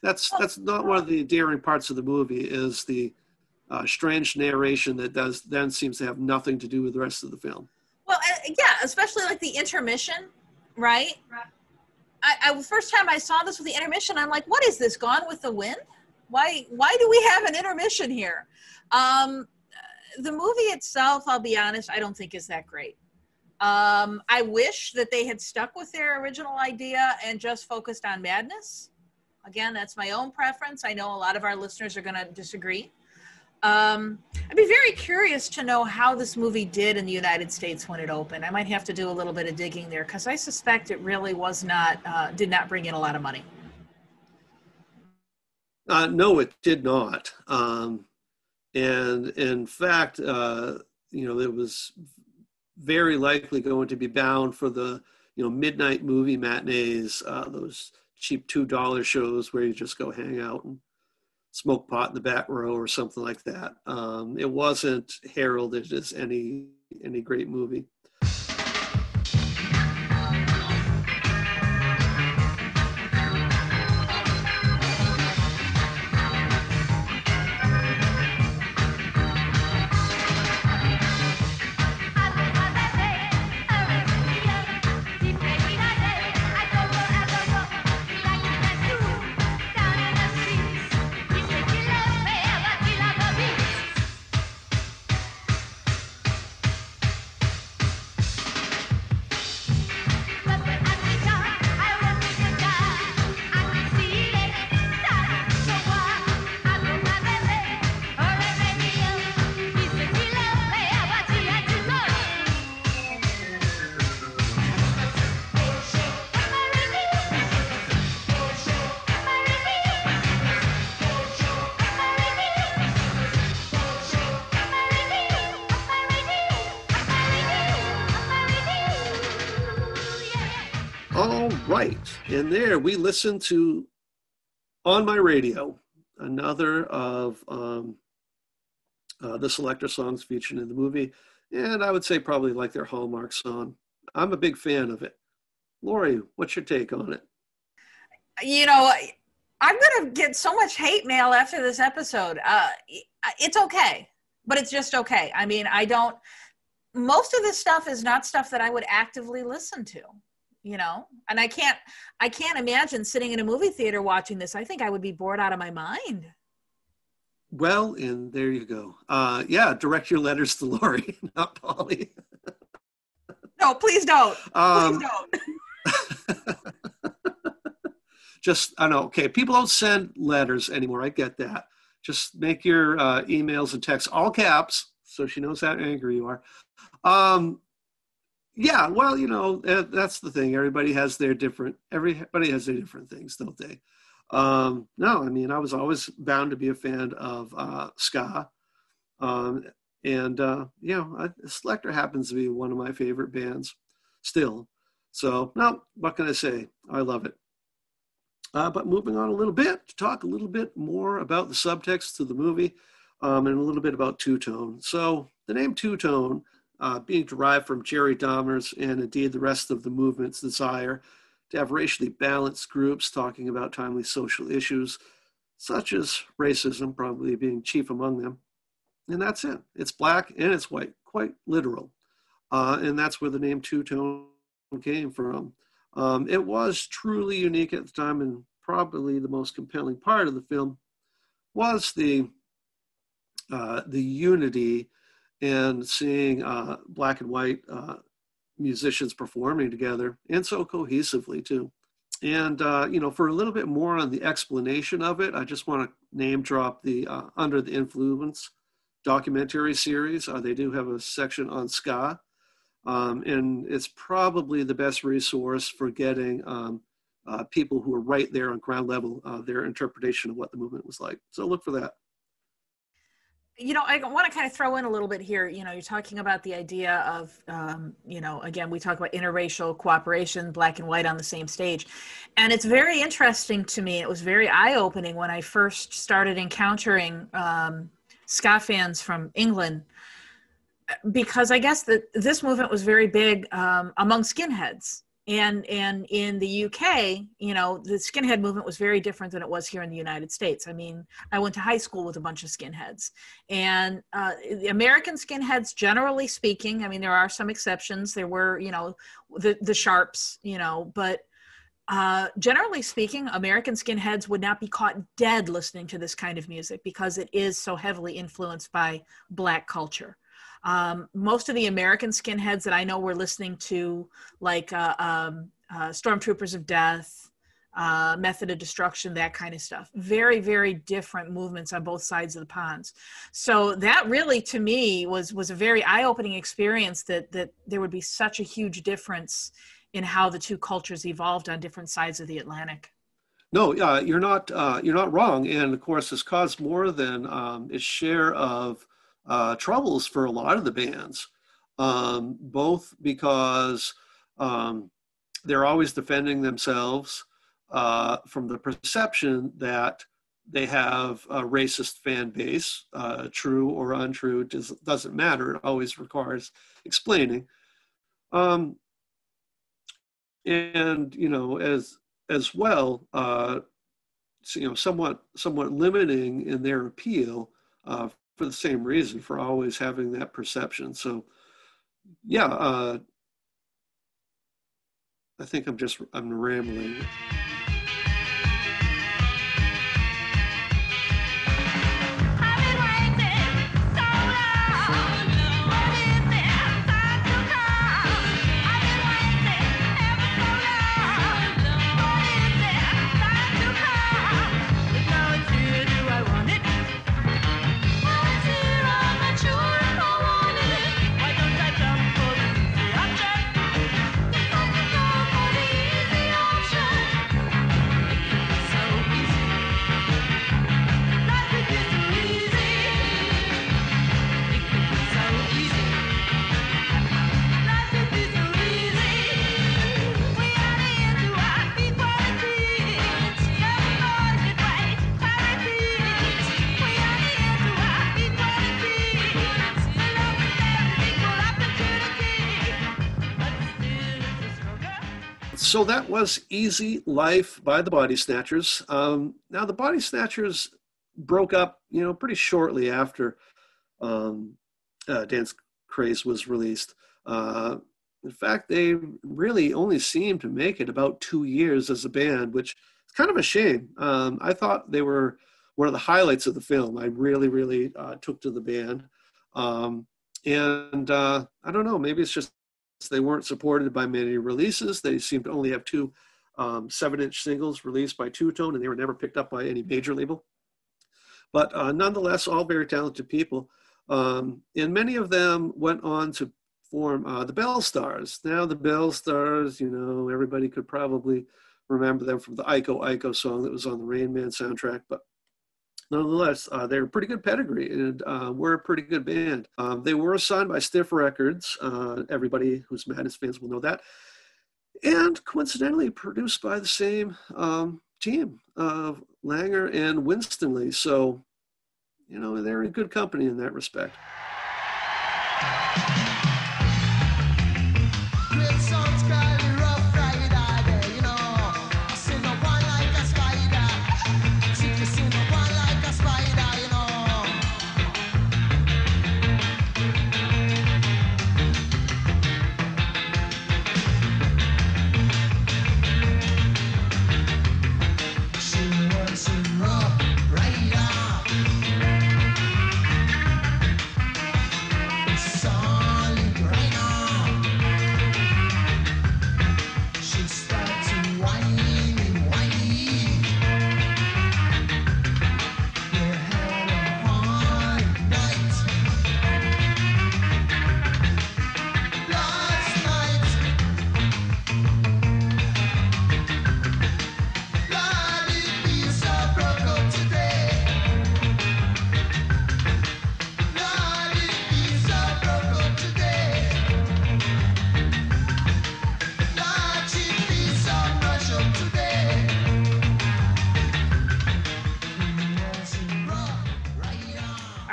that's that's not one of the endearing parts of the movie. Is the uh, strange narration that does then seems to have nothing to do with the rest of the film. Well, uh, yeah, especially like the intermission, right? I, I the first time I saw this with the intermission, I'm like, what is this? Gone with the Wind? Why? Why do we have an intermission here? Um, the movie itself, I'll be honest, I don't think is that great. Um, I wish that they had stuck with their original idea and just focused on madness. Again, that's my own preference. I know a lot of our listeners are going to disagree. Um, I'd be very curious to know how this movie did in the United States when it opened. I might have to do a little bit of digging there because I suspect it really was not, uh, did not bring in a lot of money. Uh, no, it did not. Um, and in fact, uh, you know, it was very likely going to be bound for the, you know, midnight movie matinees, uh, those cheap two dollar shows where you just go hang out and smoke pot in the back row or something like that. Um, it wasn't heralded as any any great movie. We listened to On My Radio, another of um, uh, the Selecter songs featured in the movie. And I would say probably like their hallmark song. I'm a big fan of it. Lori, what's your take on it? You know, I'm going to get so much hate mail after this episode. Uh, it's okay, but it's just okay. I mean, I don't, most of this stuff is not stuff that I would actively listen to you know and i can't i can't imagine sitting in a movie theater watching this i think i would be bored out of my mind Well, and there you go. Uh, yeah, direct your letters to Lori, not Poly. no please don't Um, please don't just I know. Okay, people don't send letters anymore. I get that. Just make your uh, emails and texts all caps, so she knows how angry you are. Um, yeah, well, you know uh, that's the thing. Everybody has their different. Everybody has their different things, don't they? Um, no, I mean I was always bound to be a fan of uh, ska, um, and uh, you know Selecter happens to be one of my favorite bands still. So no, what can I say? I love it. Uh, but moving on a little bit to talk a little bit more about the subtext to the movie um, and a little bit about two tone. So the name two tone uh, being derived from Jerry Dammers' and indeed the rest of the movement's desire to have racially balanced groups talking about timely social issues, such as racism, probably being chief among them. And that's it. It's black and it's white, quite literal. Uh, and that's where the name Two Tone came from. Um, it was truly unique at the time, and probably the most compelling part of the film was the uh, the unity and seeing uh, black and white uh, musicians performing together, and so cohesively too. And uh, you know, for a little bit more on the explanation of it, I just want to name drop the uh, Under the Influence documentary series. Uh, they do have a section on ska, um, and it's probably the best resource for getting um, uh, people who are right there on ground level their interpretation of what the movement was like. So look for that. You know, I want to kind of throw in a little bit here. You know, you're talking about the idea of, um, you know, again, we talk about interracial cooperation, black and white on the same stage. And it's very interesting to me. It was very eye opening when I first started encountering um, ska fans from England, because I guess that this movement was very big um, among skinheads. And, and in the UK, you know, the skinhead movement was very different than it was here in the United States. I mean, I went to high school with a bunch of skinheads. And uh, the American skinheads, generally speaking, I mean, there are some exceptions. There were, you know, the, the sharps, you know, but uh, generally speaking, American skinheads would not be caught dead listening to this kind of music because it is so heavily influenced by black culture. Um, most of the American skinheads that I know were listening to, like uh, um, uh, Stormtroopers of Death, uh, Method of Destruction, that kind of stuff. Very, very different movements on both sides of the ponds. So that really, to me, was was a very eye-opening experience. That that there would be such a huge difference in how the two cultures evolved on different sides of the Atlantic. No, uh, you're not. Uh, you're not wrong. And of course, it's caused more than um, its share of uh, troubles for a lot of the bands, um, both because um, they're always defending themselves uh, from the perception that they have a racist fan base, uh, true or untrue, does, doesn't matter. It always requires explaining. Um, and you know, as as well, uh, you know, somewhat somewhat limiting in their appeal uh, for the same reason for always having that perception. So, yeah, uh, I think I'm just I'm rambling. So that was Easy Life by the Bodysnatchers. Um, now, the Bodysnatchers broke up, you know, pretty shortly after um, uh, Dance Craze was released. Uh, in fact, they really only seemed to make it about two years as a band, which is kind of a shame. Um, I thought they were one of the highlights of the film. I really, really uh, took to the band. Um, and uh, I don't know, maybe it's just they weren't supported by many releases. They seemed to only have two um, seven inch singles released by Two Tone, and they were never picked up by any major label. But uh, nonetheless, all very talented people. Um, and many of them went on to form uh, the Belle Stars. Now, the Belle Stars, you know, everybody could probably remember them from the Iko Iko song that was on the Rain Man soundtrack. But nonetheless, uh, they're a pretty good pedigree and uh, we're a pretty good band. Um, they were signed by Stiff Records. Uh, everybody who's Madness fans will know that. And coincidentally, produced by the same um, team of Langer and Winstanley. So, you know, they're in good company in that respect.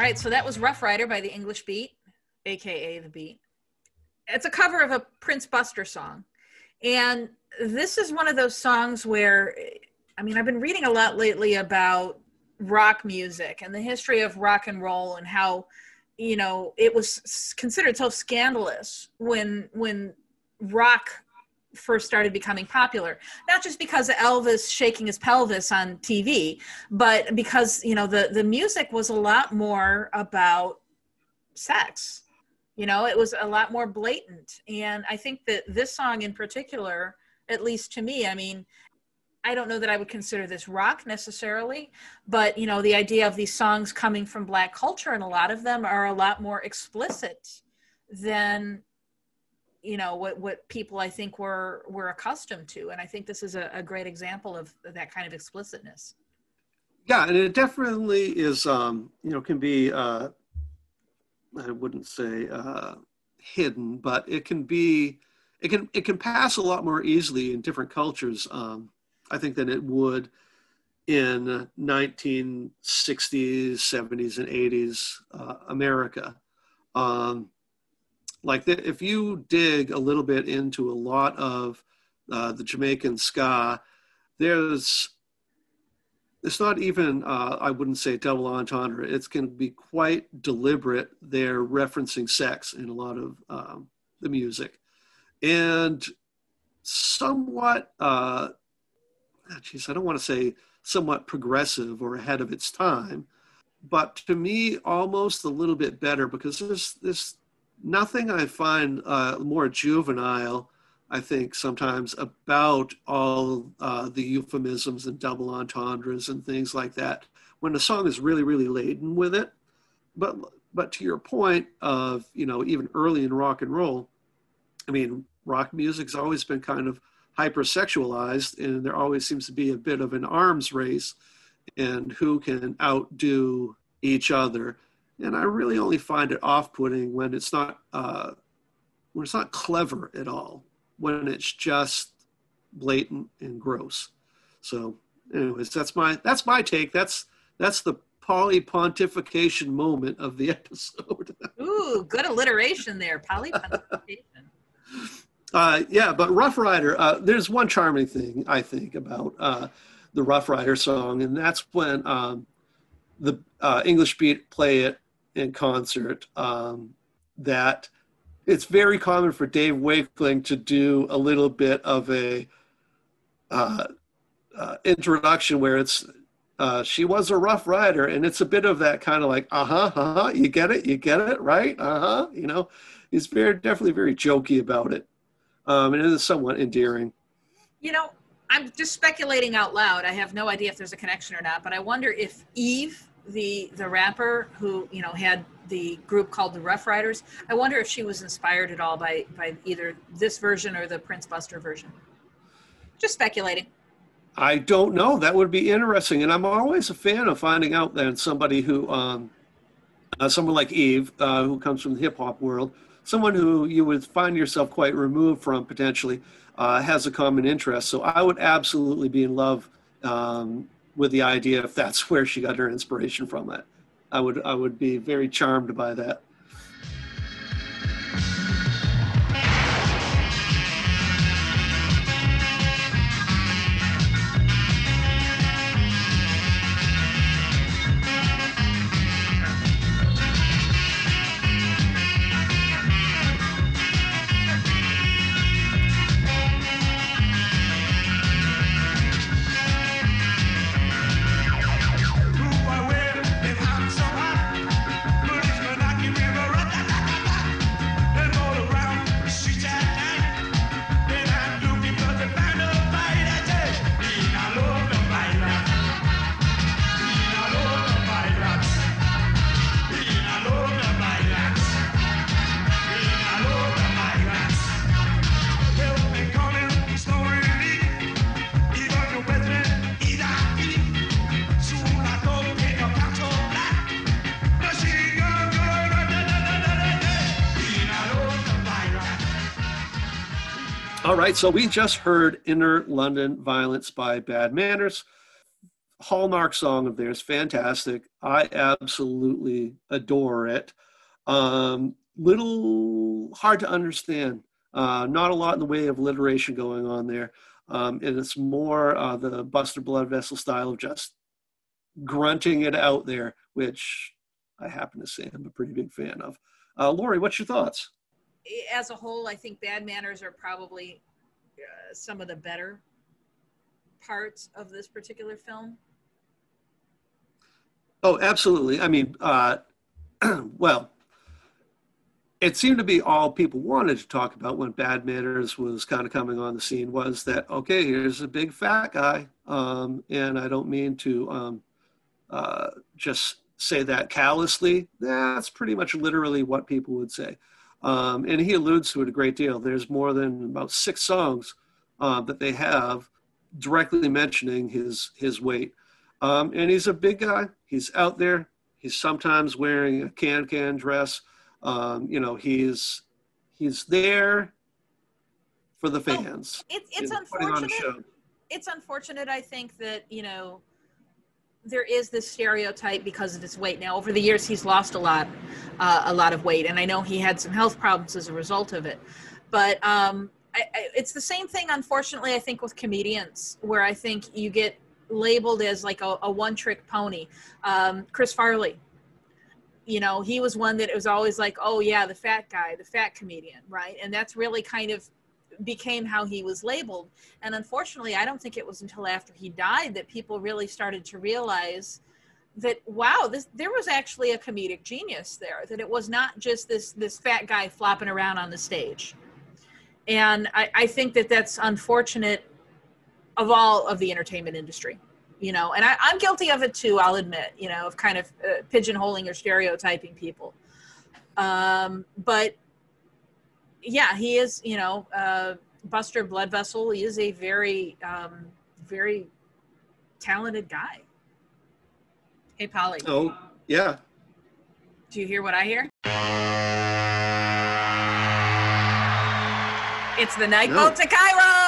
Right, so that was Rough Rider by the English Beat, aka The Beat. It's a cover of a Prince Buster song. And this is one of those songs where, I mean, I've been reading a lot lately about rock music and the history of rock and roll and how, you know, it was considered so scandalous when when rock first started becoming popular. Not just because elvis shaking his pelvis on tv but because you know the the music was a lot more about sex. You know it was a lot more blatant. And i think that this song in particular at least to me i mean i don't know that i would consider this rock necessarily but you know the idea of these songs coming from black culture and a lot of them are a lot more explicit than you know what what people i think were were accustomed to and i think this is a, a great example of that kind of explicitness Yeah, and it definitely is. Um, you know, can be. Uh, I wouldn't say uh, hidden, but it can be. It can it can pass a lot more easily in different cultures. Um, I think than it would in 1960s, 70s, and 80s uh, America. Um, like the, if you dig a little bit into a lot of uh, the Jamaican ska, there's it's not even uh, i wouldn't say double entendre. It's going to be quite deliberate they're referencing sex in a lot of um, the music. And somewhat uh geez, i don't want to say somewhat progressive or ahead of its time but to me almost a little bit better because there's there's nothing i find uh, more juvenile I think sometimes about all uh, the euphemisms and double entendres and things like that when the song is really really laden with it. But but to your point of you know even early in rock and roll, I mean rock music's always been kind of hypersexualized and there always seems to be a bit of an arms race and who can outdo each other. And I really only find it off-putting when it's not uh, when it's not clever at all when it's just blatant and gross. So, anyways, that's my that's my take. That's that's the poly pontification moment of the episode. ooh good alliteration there polypontification uh, yeah, but Rough Rider, uh, there's one charming thing I think about uh, the Rough Rider song, and that's when um, the uh, English Beat play it in concert. Um, that it's very common for Dave Wakeling to do a little bit of a uh, uh, introduction where it's uh, she was a rough rider, and it's a bit of that kind of like, uh huh, uh huh, you get it, you get it, right? Uh huh, you know, he's very definitely very jokey about it, um, and it is somewhat endearing. you know i'm just speculating out loud i have no idea if there's a connection or not but i wonder if eve the the rapper who you know had the group called the rough riders i wonder if she was inspired at all by by either this version or the prince buster version just speculating I don't know. That would be interesting, and I'm always a fan of finding out that somebody who, um, uh, someone like Eve, uh, who comes from the hip hop world, someone who you would find yourself quite removed from potentially, uh, has a common interest. So I would absolutely be in love um, with the idea if that's where she got her inspiration from. It, I would, I would be very charmed by that. So we just heard Inner London Violence by Bad Manners. hallmark song of theirs, fantastic. I absolutely adore it. Um, little hard to understand. Uh, not a lot in the way of alliteration going on there. Um, and it's more uh, the Buster Bloodvessel style of just grunting it out there, which I happen to say I'm a pretty big fan of. Uh, Lori, what's your thoughts? As a whole, I think Bad Manners are probably some of the better parts of this particular film. Oh, absolutely. I mean, uh, well, it seemed to be all people wanted to talk about when Bad Manners was kind of coming on the scene was that, okay, here's a big fat guy. Um, and I don't mean to um, uh, just say that callously. That's pretty much literally what people would say. Um, and he alludes to it a great deal. There's more than about six songs uh, that they have directly mentioning his his weight. Um, and he's a big guy. He's out there. He's sometimes wearing a can-can dress. Um, you know, he's he's there for the fans. It, Oh, it's know, putting on a unfortunate. It's unfortunate, I think, that, you know, there is this stereotype because of his weight. Now, over the years, he's lost a lot, uh, a lot of weight, and I know he had some health problems as a result of it. But um, I, I, it's the same thing, unfortunately, I think, with comedians, where I think you get labeled as like a, a one-trick pony. Um, Chris Farley, you know, he was one that it was always like, oh yeah, the fat guy, the fat comedian, right? And that's really kind of became how he was labeled. And unfortunately, I don't think it was until after he died that people really started to realize that wow, this there was actually a comedic genius there. That it was not just this this fat guy flopping around on the stage. And I, I think that that's unfortunate of all of the entertainment industry you know and I, i'm guilty of it too i'll admit you know of kind of uh, pigeonholing or stereotyping people. Um, but yeah he is you know uh, buster bloodvessel he is a very um, very talented guy. Hey poly. Oh, yeah. do you hear what i hear it's the night boat to cairo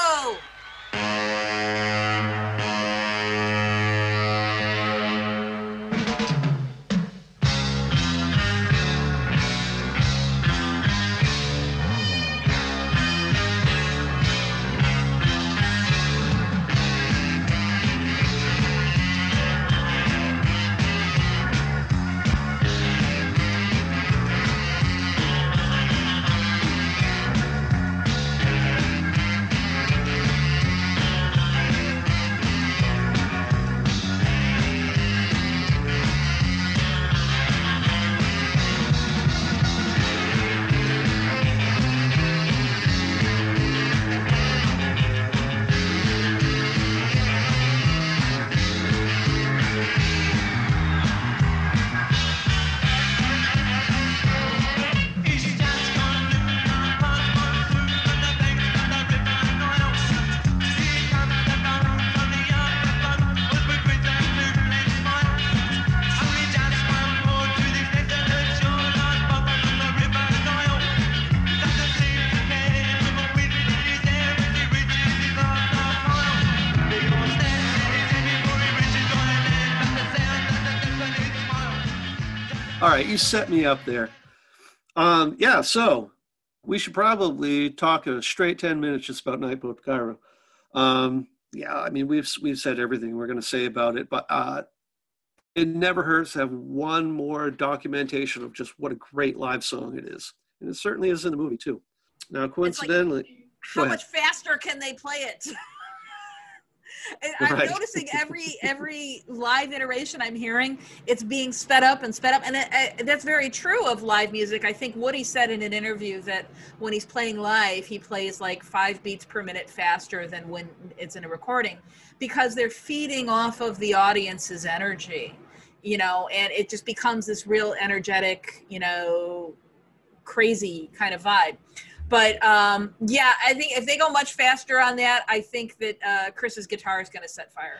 right, you set me up there. Um, yeah, so we should probably talk a straight 10 minutes just about Nightboat Cairo. Um, yeah, I mean, we've, we've said everything we're going to say about it, but uh, it never hurts to have one more documentation of just what a great live song it is. And it certainly is in the movie, too. Now, coincidentally, how much faster can they play it? And I'm Right. noticing every every live iteration I'm hearing, it's being sped up and sped up, and it, it, that's very true of live music. I think Woody said in an interview that when he's playing live, he plays like five beats per minute faster than when it's in a recording, because they're feeding off of the audience's energy, you know, and it just becomes this real energetic, you know, crazy kind of vibe. But um, yeah, I think if they go much faster on that, I think that uh, Chris's guitar is going to set fire.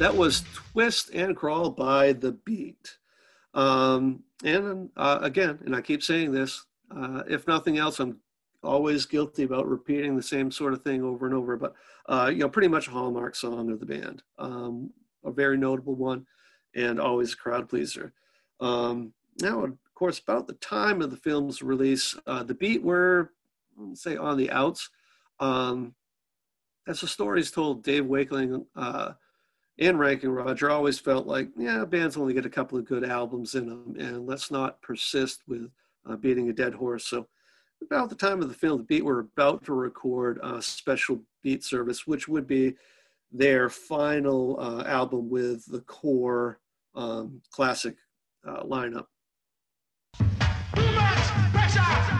That was Twist and Crawl by The Beat. Um, and uh, again, and I keep saying this, uh, if nothing else, I'm always guilty about repeating the same sort of thing over and over, but uh, you know, pretty much a hallmark song of the band, um, a very notable one, and always a crowd pleaser. Um, now, of course, about the time of the film's release, uh, the Beat were, say, on the outs. Um, as the stories told, Dave Wakeling uh, and Ranking Roger always felt like, yeah, bands only get a couple of good albums in them, and let's not persist with uh, beating a dead horse. So, about the time of the film, the Beat were about to record a special Beat service, which would be their final uh, album with the core um, classic uh, lineup. Too much pressure.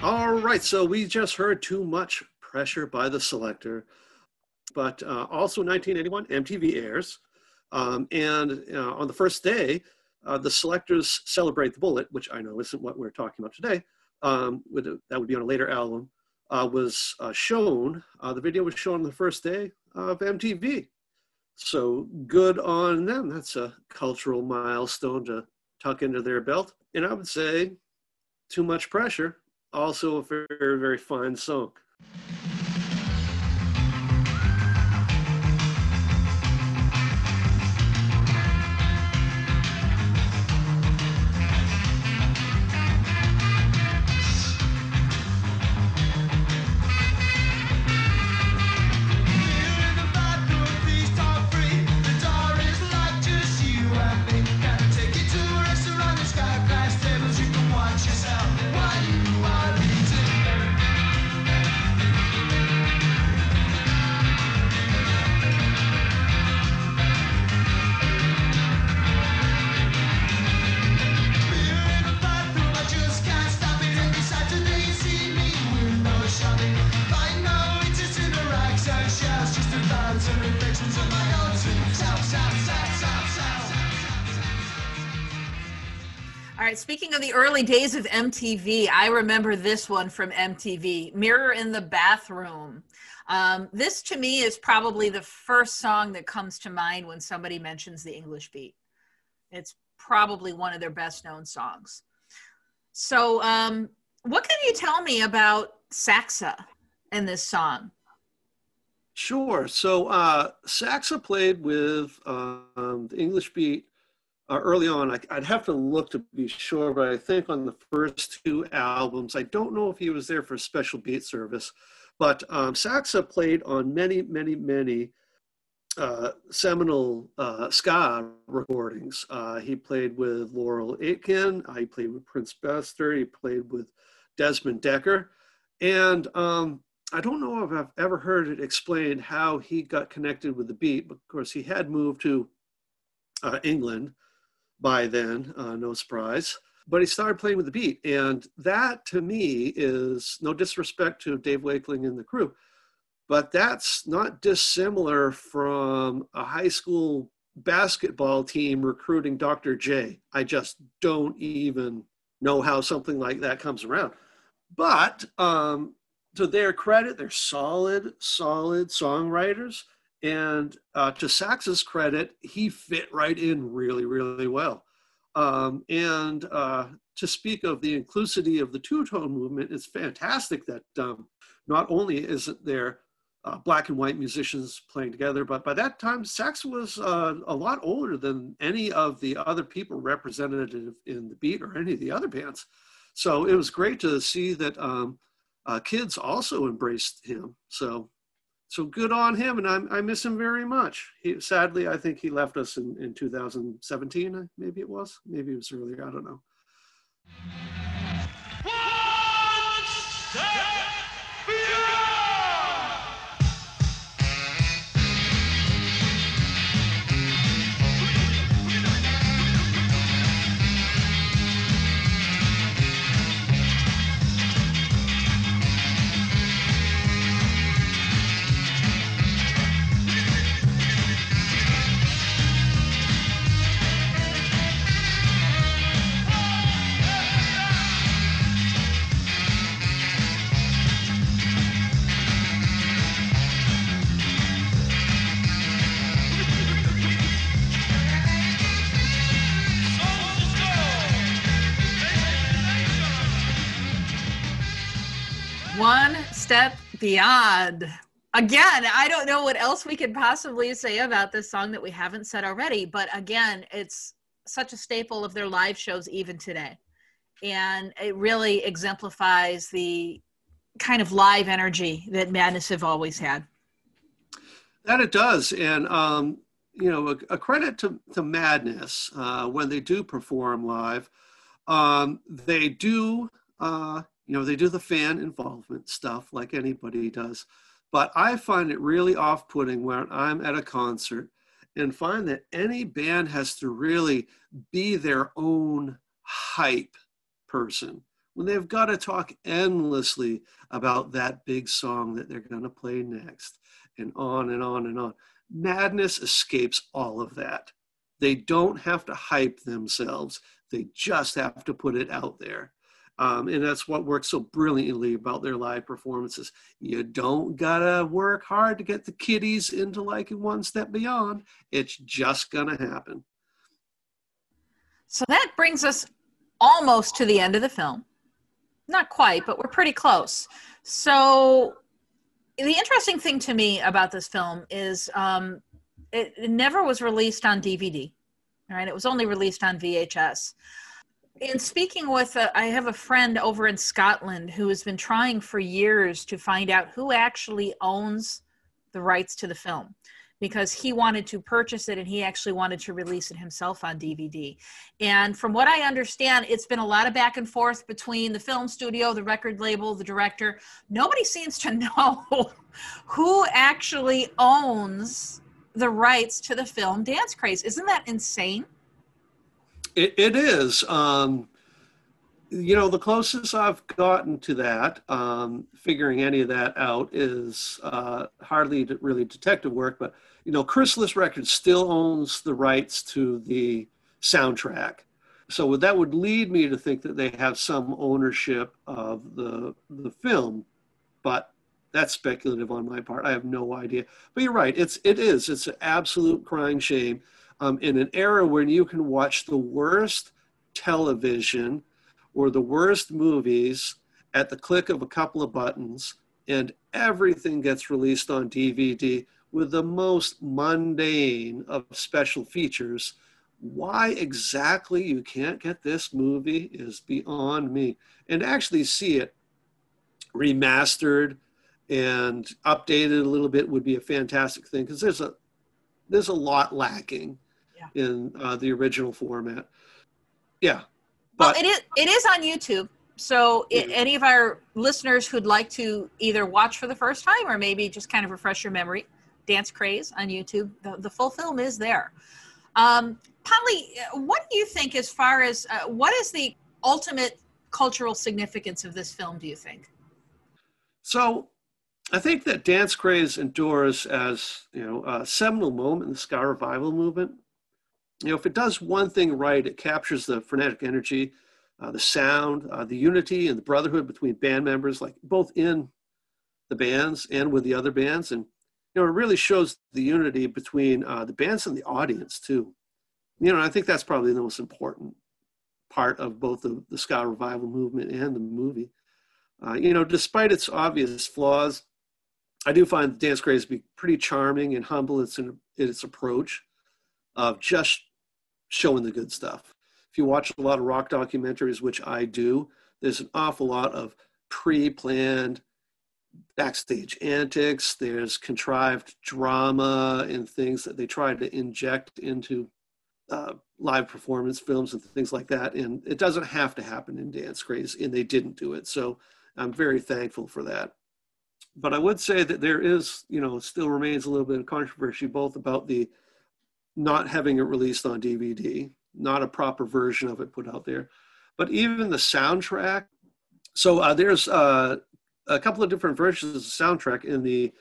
All right, so we just heard Too Much Pressure by the Selecter, but uh, also 1981, MTV airs. Um, and uh, on the first day, uh, the Selecter's Celebrate the Bullet, which I know isn't what we're talking about today, um, that would be on a later album, uh, was uh, shown. Uh, the video was shown on the first day of MTV. So good on them. That's a cultural milestone to tuck into their belt. And I would say, Too Much Pressure also a very, very fine song. The early days of MTV, I remember this one from MTV Mirror in the Bathroom. Um, this to me is probably the first song that comes to mind when somebody mentions the English beat. It's probably one of their best known songs. So, um, what can you tell me about Saxa in this song? Sure. So uh, Saxa played with um, the English Beat uh, early on. I, I'd have to look to be sure, but I think on the first two albums, I don't know if he was there for special beat service, but um, Saxa played on many, many, many uh, seminal uh, ska recordings. Uh, he played with Laurel Aitken. Uh, he played with Prince Buster. He played with Desmond Dekker. And um, I don't know if I've ever heard it explained how he got connected with the beat. But of course, he had moved to uh, England by then, uh, no surprise. But he started playing with the beat. And that to me is no disrespect to Dave Wakeling and the crew, but that's not dissimilar from a high school basketball team recruiting Dr. J. I just don't even know how something like that comes around. But um, to their credit, they're solid, solid songwriters. And uh, to Sax's credit, he fit right in really, really well. Um, and uh, to speak of the inclusivity of the two-tone movement, it's fantastic that um, not only is it there uh, black and white musicians playing together, but by that time, Sax was uh, a lot older than any of the other people represented in, in the Beat or any of the other bands. So it was great to see that um, uh, kids also embraced him. So, so good on him, and I, I miss him very much. He, sadly, I think he left us in, in 2017. uh, Maybe it was, maybe it was earlier. I don't know. One One step beyond. Again, I don't know what else we could possibly say about this song that we haven't said already, but again, it's such a staple of their live shows even today. And it really exemplifies the kind of live energy that Madness have always had. That it does, and um, you know, a, a credit to, to Madness uh, when they do perform live. Um, they do, uh, you know, they do the fan involvement stuff like anybody does. But I find it really off-putting when I'm at a concert and find that any band has to really be their own hype person when they've got to talk endlessly about that big song that they're going to play next and on and on and on. Madness escapes all of that. They don't have to hype themselves, they just have to put it out there. Um, and that's what works so brilliantly about their live performances. You don't gotta work hard to get the kiddies into liking One Step Beyond. It's just gonna happen. So that brings us almost to the end of the film. Not quite, but we're pretty close. So the interesting thing to me about this film is um, it, it never was released on DVD. Right? It was only released on VHS. In speaking with, a, I have a friend over in Scotland who has been trying for years to find out who actually owns the rights to the film because he wanted to purchase it and he actually wanted to release it himself on DVD. And from what I understand, it's been a lot of back and forth between the film studio, the record label, the director. Nobody seems to know who actually owns the rights to the film Dance Craze. Isn't that insane? It, it is. Um, you know, the closest I've gotten to that, um, figuring any of that out, is uh, hardly really detective work. But you know, Chrysalis Records still owns the rights to the soundtrack, so that would lead me to think that they have some ownership of the the film. But that's speculative on my part. I have no idea. But you're right. It's it is. It's an absolute crying shame. Um, in an era when you can watch the worst television or the worst movies at the click of a couple of buttons, and everything gets released on DVD with the most mundane of special features. Why exactly you can't get this movie is beyond me. And actually see it remastered and updated a little bit would be a fantastic thing because there's a there's a lot lacking Yeah. in uh, the original format. Yeah, Well, but it is it is on YouTube. So i Mhm. any of our listeners who'd like to either watch for the first time or maybe just kind of refresh your memory, Dance Craze on YouTube, the, the full film is there. Um, Poly, what do you think as far as uh, what is the ultimate cultural significance of this film? Do you think? So I think that Dance Craze endures as you know a seminal moment in the ska revival movement. You know, if it does one thing right, it captures the frenetic energy, uh, the sound, uh, the unity, and the brotherhood between band members, like both in the bands and with the other bands, and you know, it really shows the unity between uh, the bands and the audience too. you know, I think that's probably the most important part of both the, the ska revival movement and the movie. Uh, you know, despite its obvious flaws, I do find Dance Craze to be pretty charming and humble in its, in its approach of just showing the good stuff. If you watch a lot of rock documentaries, which I do, there's an awful lot of pre-planned backstage antics. There's contrived drama and things that they try to inject into uh, live performance films and things like that. And it doesn't have to happen in Dance Craze, and they didn't do it. So I'm very thankful for that. But I would say that there is, you know, still remains a little bit of controversy both about the not having it released on DVD, not a proper version of it put out there, but even the soundtrack. So uh, there's uh, a couple of different versions of the soundtrack in the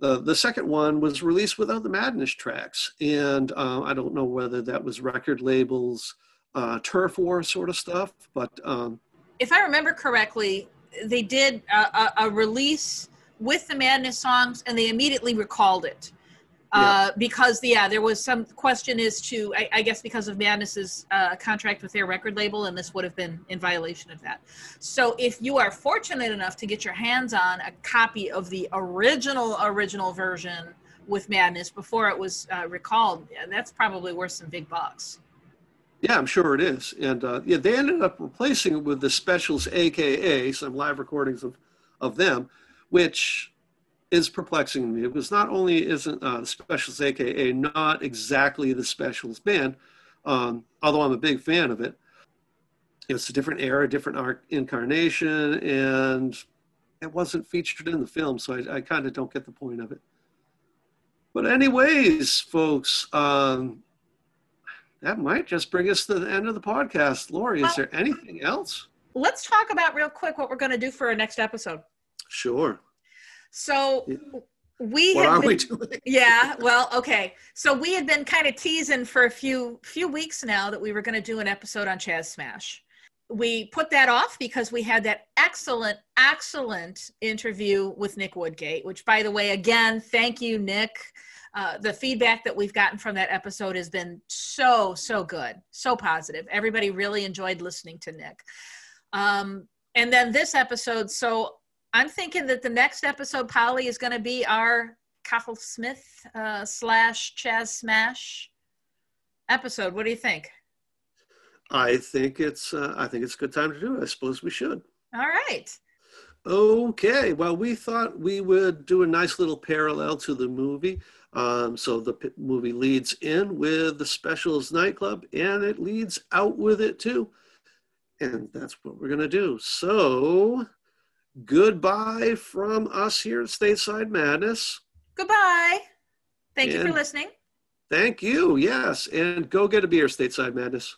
the, the second one was released without the Madness tracks, and uh, I don't know whether that was record labels, uh, turf war sort of stuff, but um, If I remember correctly, they did a, a, a release with the Madness songs, and they immediately recalled it. Uh, because yeah, there was some question as to I, I guess because of Madness's uh, contract with their record label, and this would have been in violation of that. So if you are fortunate enough to get your hands on a copy of the original original version with Madness before it was uh, recalled, yeah, that's probably worth some big bucks. Yeah, I'm sure it is. And uh, yeah, they ended up replacing it with the specials, AKA some live recordings of, of them, which is perplexing to me. It was not only isn't uh, the specials, AKA not exactly the specials band, um, although I'm a big fan of it. It's a different era, different art incarnation, and it wasn't featured in the film, so I, I kind of don't get the point of it. But anyways, folks, um, that might just bring us to the end of the podcast. Lori, is there anything else? Let's talk about real quick what we're going to do for our next episode. Sure. So we What have been, we yeah well okay. So we had been kind of teasing for a few few weeks now that we were going to do an episode on chaz smash. We put that off because we had that excellent excellent interview with nick woodgate which by the way again thank you nick. Uh, the feedback that we've gotten from that episode has been so so good so positive. Everybody really enjoyed listening to nick. Um, and then this episode so i'm thinking that the next episode poly is going to be our Cathal Smith uh, slash Chaz Smash episode. What do you think? I think it's uh, I think it's a good time to do it. I suppose we should. All right. Okay. Well, we thought we would do a nice little parallel to the movie. Um, so the p- movie leads in with the specials nightclub, and it leads out with it too. And that's what we're gonna do. So goodbye from us here at Stateside Madness. Goodbye. Thank you for listening. Thank you. Yes, and go get a beer, Stateside Madness.